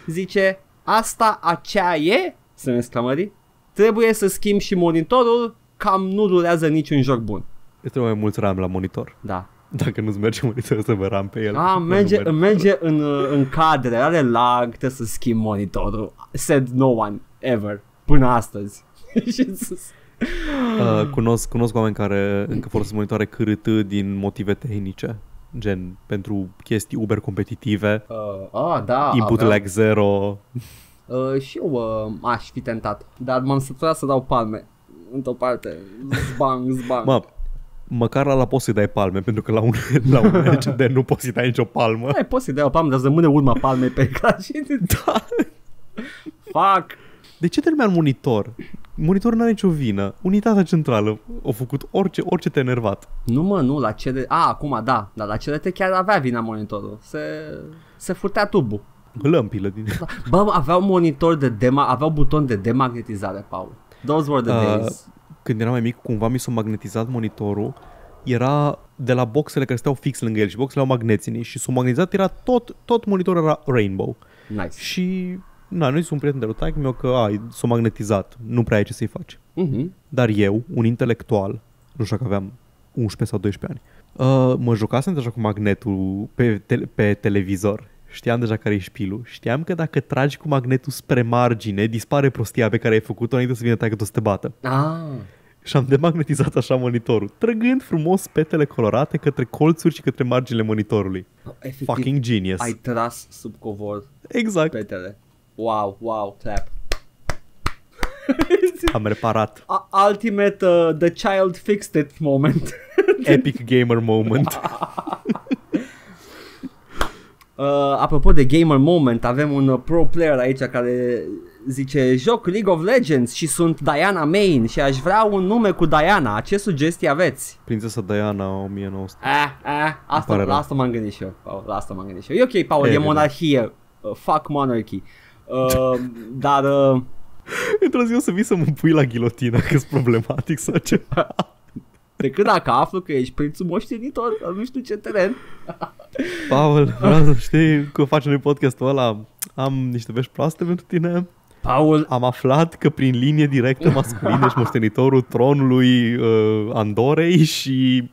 zice asta aceea e, să ne exclamări, trebuie să schimb și monitorul, cam nu durează niciun joc bun. Îți trebuie mai mulți RAM la monitor. Da. Dacă nu-ți merge monitorul să vă RAM pe el. A, Nu merge, merge. merge în, uh, în cadre, are lag, trebuie să schimb monitorul. Said no one ever, până astăzi. Și sus. Uh, cunosc, cunosc oameni care încă folosesc monitoare cârât din motive tehnice. Gen, pentru chestii Uber competitive, Uh, ah, da. input aveam- lag zero. Uh, și eu uh, aș fi tentat, dar m-am săturat să dau palme. Într-o parte, zbang, zbang. Mă, măcar la, la poți să-i dai palme, pentru că la un, la un LCD nu poți să-i dai nicio palmă. Hai, poți să-i dai o palmă, dar rămâne urma palmei pe ecran și... Da. Fuck! De ce te lumea în monitor? Monitorul n-are nicio vină. Unitatea centrală a făcut orice, orice te-a enervat. Nu mă, nu, la CDT... A, acum da, dar la CDT chiar avea vina monitorul. Se, se furtea tubul. Lămpile din... Da. Bă, aveau monitor de dema, aveau buton de demagnetizare, Paul. Those were the Uh, days. Când eram mai mic, cumva mi s-a magnetizat monitorul. Era de la boxele care stau fix lângă el și boxele au magneți în ei și s-a magnetizat, era tot, tot monitorul era rainbow. Nice. Și na, noi sunt un prieten de lui taică meu că a, s-a magnetizat, nu prea ai ce să-i faci. Mhm. Dar eu, un intelectual, nu știu dacă aveam 11 sau 12 ani, uh, mă jucasem deja cu magnetul pe, te- pe televizor. Știam deja care e șpilul. Știam că dacă tragi cu magnetul spre margine, dispare prostia pe care ai făcut-o înainte să vină taică să te bată. Ah, Și am demagnetizat așa monitorul, trăgând frumos petele colorate către colțuri și către marginile monitorului. efectiv, Fucking genius. ai tras sub covor Exact. petele. Wow, wow, clap. Am reparat. A- ultimate uh, The Child Fixed It moment. Epic gamer moment. Uh, apropo de gamer moment, avem un uh, pro player aici care zice Joc League of Legends și sunt Diana Main și aș vrea un nume cu Diana. Ce sugestii aveți? Prințesa Diana 1900. Ah, ah, asta, pare la rău. asta m-am gândit și eu, Paul, la asta m-am gândit și eu. E ok, Paul, e Evident. monarhie. uh, fuck monarchy. Uh, dar uh, Într-o zi o să vii să mă pui la ghilotină că sunt problematic sau ceva. decât dacă aflu că ești prințul moștenitor, la nu știu ce teren. Paul, vreau să știi că facem noi podcastul ăla. Am niște vești proaste pentru tine. Paul, Am aflat că prin linie directă masculină ești moștenitorul tronului uh, Andorei și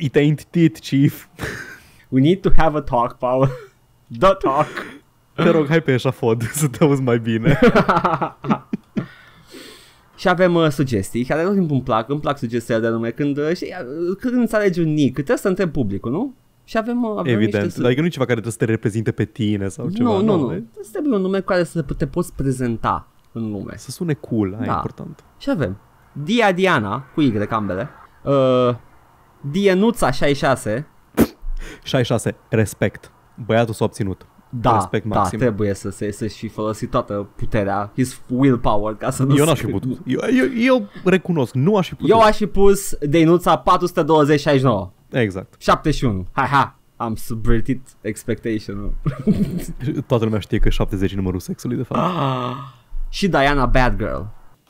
it ain't tit, chief. we need to have a talk, Paul. The talk. Te rog, hai pe eșafod să te auzi mai bine. Și avem uh, sugestii, care tot timpul îmi plac, îmi plac sugestiile de nume. Când, uh, știi, uh, când înțelegi un nick, trebuie să întreb publicul, nu? Și avem, uh, avem Evident, niște adică nu e ceva care trebuie să te reprezinte pe tine sau ceva. nu, nu, nu. e- Trebuie să trebuie un nume cu care să te poți prezenta în lume. Să sune cool, aia Da. e important. Și avem Dia Diana, cu Y ambele, uh, Dienuța 66, 66. Respect. Băiatul s-a obținut. Da, Respect da, maxim. trebuie să se să și folosi toată puterea, his willpower, ca să nu Eu n-aș fi scrie. putut. Eu, eu, eu recunosc, nu aș fi putut. Eu aș fi pus Dienuța 420-69, Exact. 71, hai ha, am subvertit expectation-ul. Toată lumea știe că 70 e numărul sexului, de fapt. Ah. și Diana Bad Girl,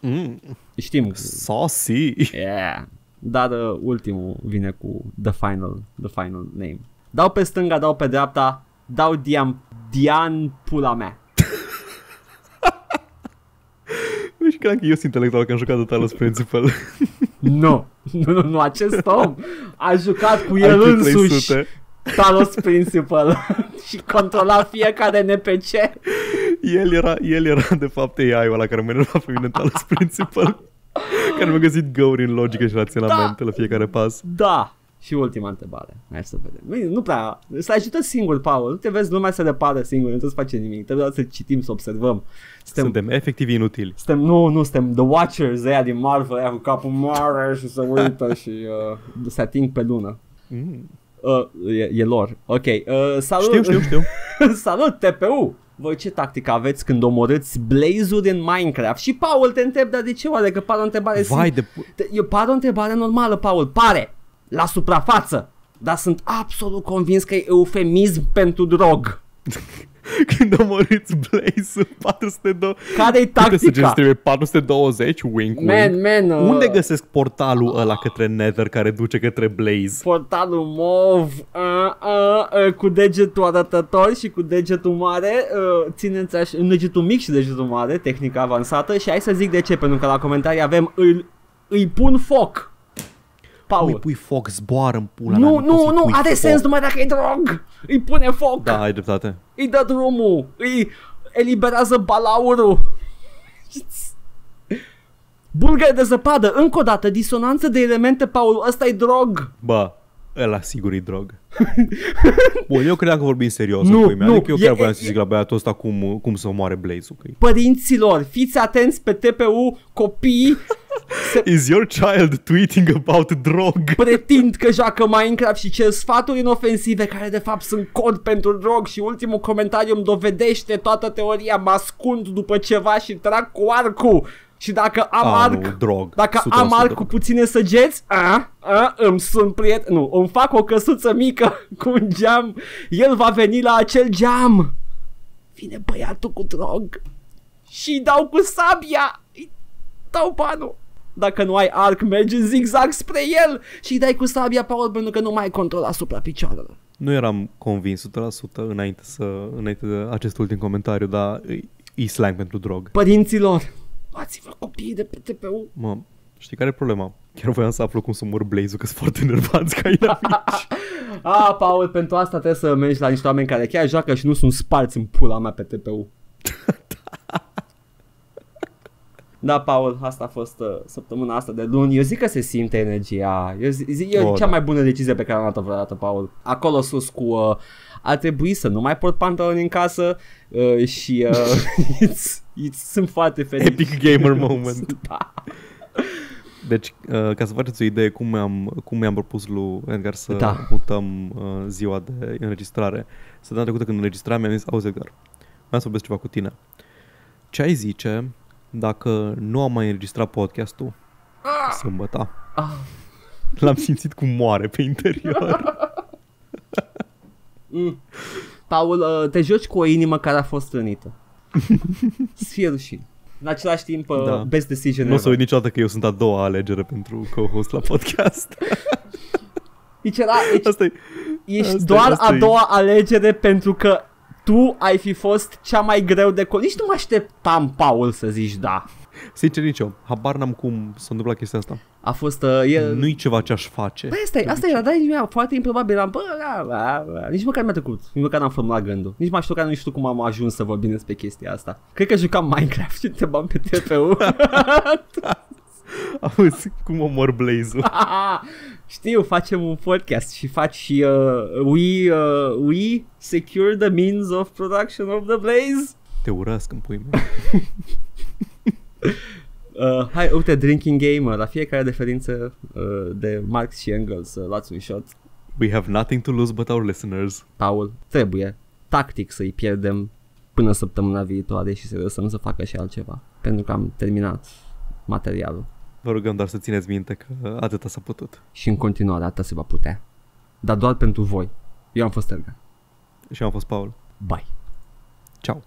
Mm, știm, saucy. yeah. Dar uh, ultimul vine cu the final, the final name. Dau pe stânga, dau pe dreapta, dau Dian, Dian pula mea. Nu știu, cred că eu sunt intelectual că am jucat de Talos Principal. Nu, nu, nu, nu, acest om a jucat cu el IQ însuși 300. Talos Principal și controla fiecare NPC. El era, el era de fapt AI-ul ăla care mă enerva pe mine în Talos Principal. care mi-a găsit găuri în logică și raționamente la fiecare pas. Da. Și ultima întrebare. Hai să vedem. Nu, nu prea. Să ajută singur, Paul. Nu te vezi lumea să depară singur. Nu trebuie să facem nimic. Trebuie doar să citim, să observăm. Suntem, Suntem efectiv inutili. suntem nu, nu, suntem The Watchers aia din Marvel, aia cu capul mare și se uită și uh, se ating pe lună. Mm. Uh, e, e lor. Ok. Uh, salut. Știu, știu, știu. Salut, TPU! Voi ce tactică aveți când omorâți blaze-uri în Minecraft? Și Paul te întreb, dar de ce oare? Că pare o întrebare Vai de... pu- Te- E pare o întrebare normală, Paul, pare, la suprafață, dar sunt absolut convins că e eufemism pentru drog. Când omoriți Blaze 402... Care-i Câte săgeți tactica? trebuie? 420? Wink, wink. Man, man, uh, Unde găsesc portalul ăla către Nether care duce către Blaze? portalul mov uh, uh, uh, cu degetul arătător și cu degetul mare uh, țineți așa, degetul mic și degetul mare, tehnica avansată și hai să zic de ce, pentru că la comentarii avem îl, îi pun foc. Paul. Îi pui foc, zboară în pula mea, nu, poți nu, să-i nu, pui are foc. sens numai dacă e drog. Îi pune foc. Da, ai dreptate. îi dă drumul, îi eliberează balaurul. Bulgări de zăpadă, încă o dată, disonanță de elemente, Paul, ăsta e drog. Bă, ăla sigur e drog. Bun, eu credeam că vorbim serios Nu, în pui mea. nu, Adică eu e- chiar voiam e- să zic la băiatul ăsta cum, cum să omoare Blaze-ul. că e- Părinților, fiți atenți pe TPU, copiii se Is your child tweeting about drog? pretind că joacă Minecraft și cer sfaturi inofensive care de fapt sunt cod pentru drog și ultimul comentariu îmi dovedește toată teoria, mă ascund după ceva și trag cu arcul. Și dacă am Ah, arc, nu, drog. dacă 100% am arc drog. cu puține săgeți, a, a, îmi sunt prieten, nu, îmi fac o căsuță mică cu un geam, el va veni la acel geam. Vine băiatul cu drog și îi dau cu sabia, îi dau banul. Dacă nu ai arc, mergi în zigzag spre el și îi dai cu sabia, Paul, pentru că nu mai ai control asupra picioarelor. Nu eram convins 100% înainte, să, înainte de acest ultim comentariu, dar e, e slang pentru drog. Părinților, luați-vă copiii de pe TPU. Mă, știi care e problema? Chiar voiam să aflu cum să mor Blaze-ul, că sunt foarte nervanți ca inamici. A, Paul, pentru asta trebuie să mergi la niște oameni care chiar joacă și nu sunt sparți în pula mea pe TPU. Da, Paul, asta a fost uh, săptămâna asta de luni. Eu zic că se simte energia. Eu zic, zic e Oh, cea da. mai bună decizie pe care am luat-o vreodată, Paul. Acolo sus cu... Uh, a trebuit să nu mai port pantaloni în casă uh, și uh, it's, it's, sunt foarte fericit. Epic gamer moment. Da. Deci, uh, ca să faceți o idee cum mi-am, cum mi-am propus lui Edgar să Da. mutăm uh, ziua de înregistrare. Săptămâna trecută când înregistram mi-am zis, auzi Edgar, vreau să vorbesc ceva cu tine. Ce ai zice dacă nu am mai înregistrat podcastul sâmbătă? Ah. L-am simțit cum moare pe interior. Mm. Paul, uh, te joci cu o inimă care a fost rănită. Să fie rușine. În același timp, uh, Da. best decision Nu o să ever. uit niciodată că eu sunt a doua alegere pentru co-host la podcast. Deci, era, deci Asta e, ești asta e- doar asta a e. doua alegere pentru că tu ai fi fost cea mai greu de... Co- Nici nu mă așteptam, Paul, să zici da. Sincer nici eu, habar n-am cum s-a întâmplat chestia asta. A fost... Uh, e, Nu-i ceva ce aș face. Păi asta e, asta era, dar nici mi-a foarte improbabil, eram, bă, da, da, da. nici măcar mi-a trecut, nici măcar n-am formulat gândul, nici m-aș că nu știu cum am ajuns să vorbim despre chestia asta. Cred că jucam Minecraft și întrebam pe TPU. Auzi, cum omor Blaze-ul. Știu, facem un podcast și faci și uh, we, uh, we secure the means of production of the blaze. Te urăsc în pui mei. Uh, hai, uite, Drinking Gamer, la fiecare referință uh, de Marx și Engels, uh, luați un shot. We have nothing to lose but our listeners. Paul, trebuie tactic să-i pierdem până săptămâna viitoare și să lăsăm să facă și altceva. Pentru că am terminat materialul. Vă rugăm doar să țineți minte că atâta s-a putut. Și în continuare atât se va putea. Dar doar pentru voi. Eu am fost Erga. Și am fost Paul. Bye. Ciao.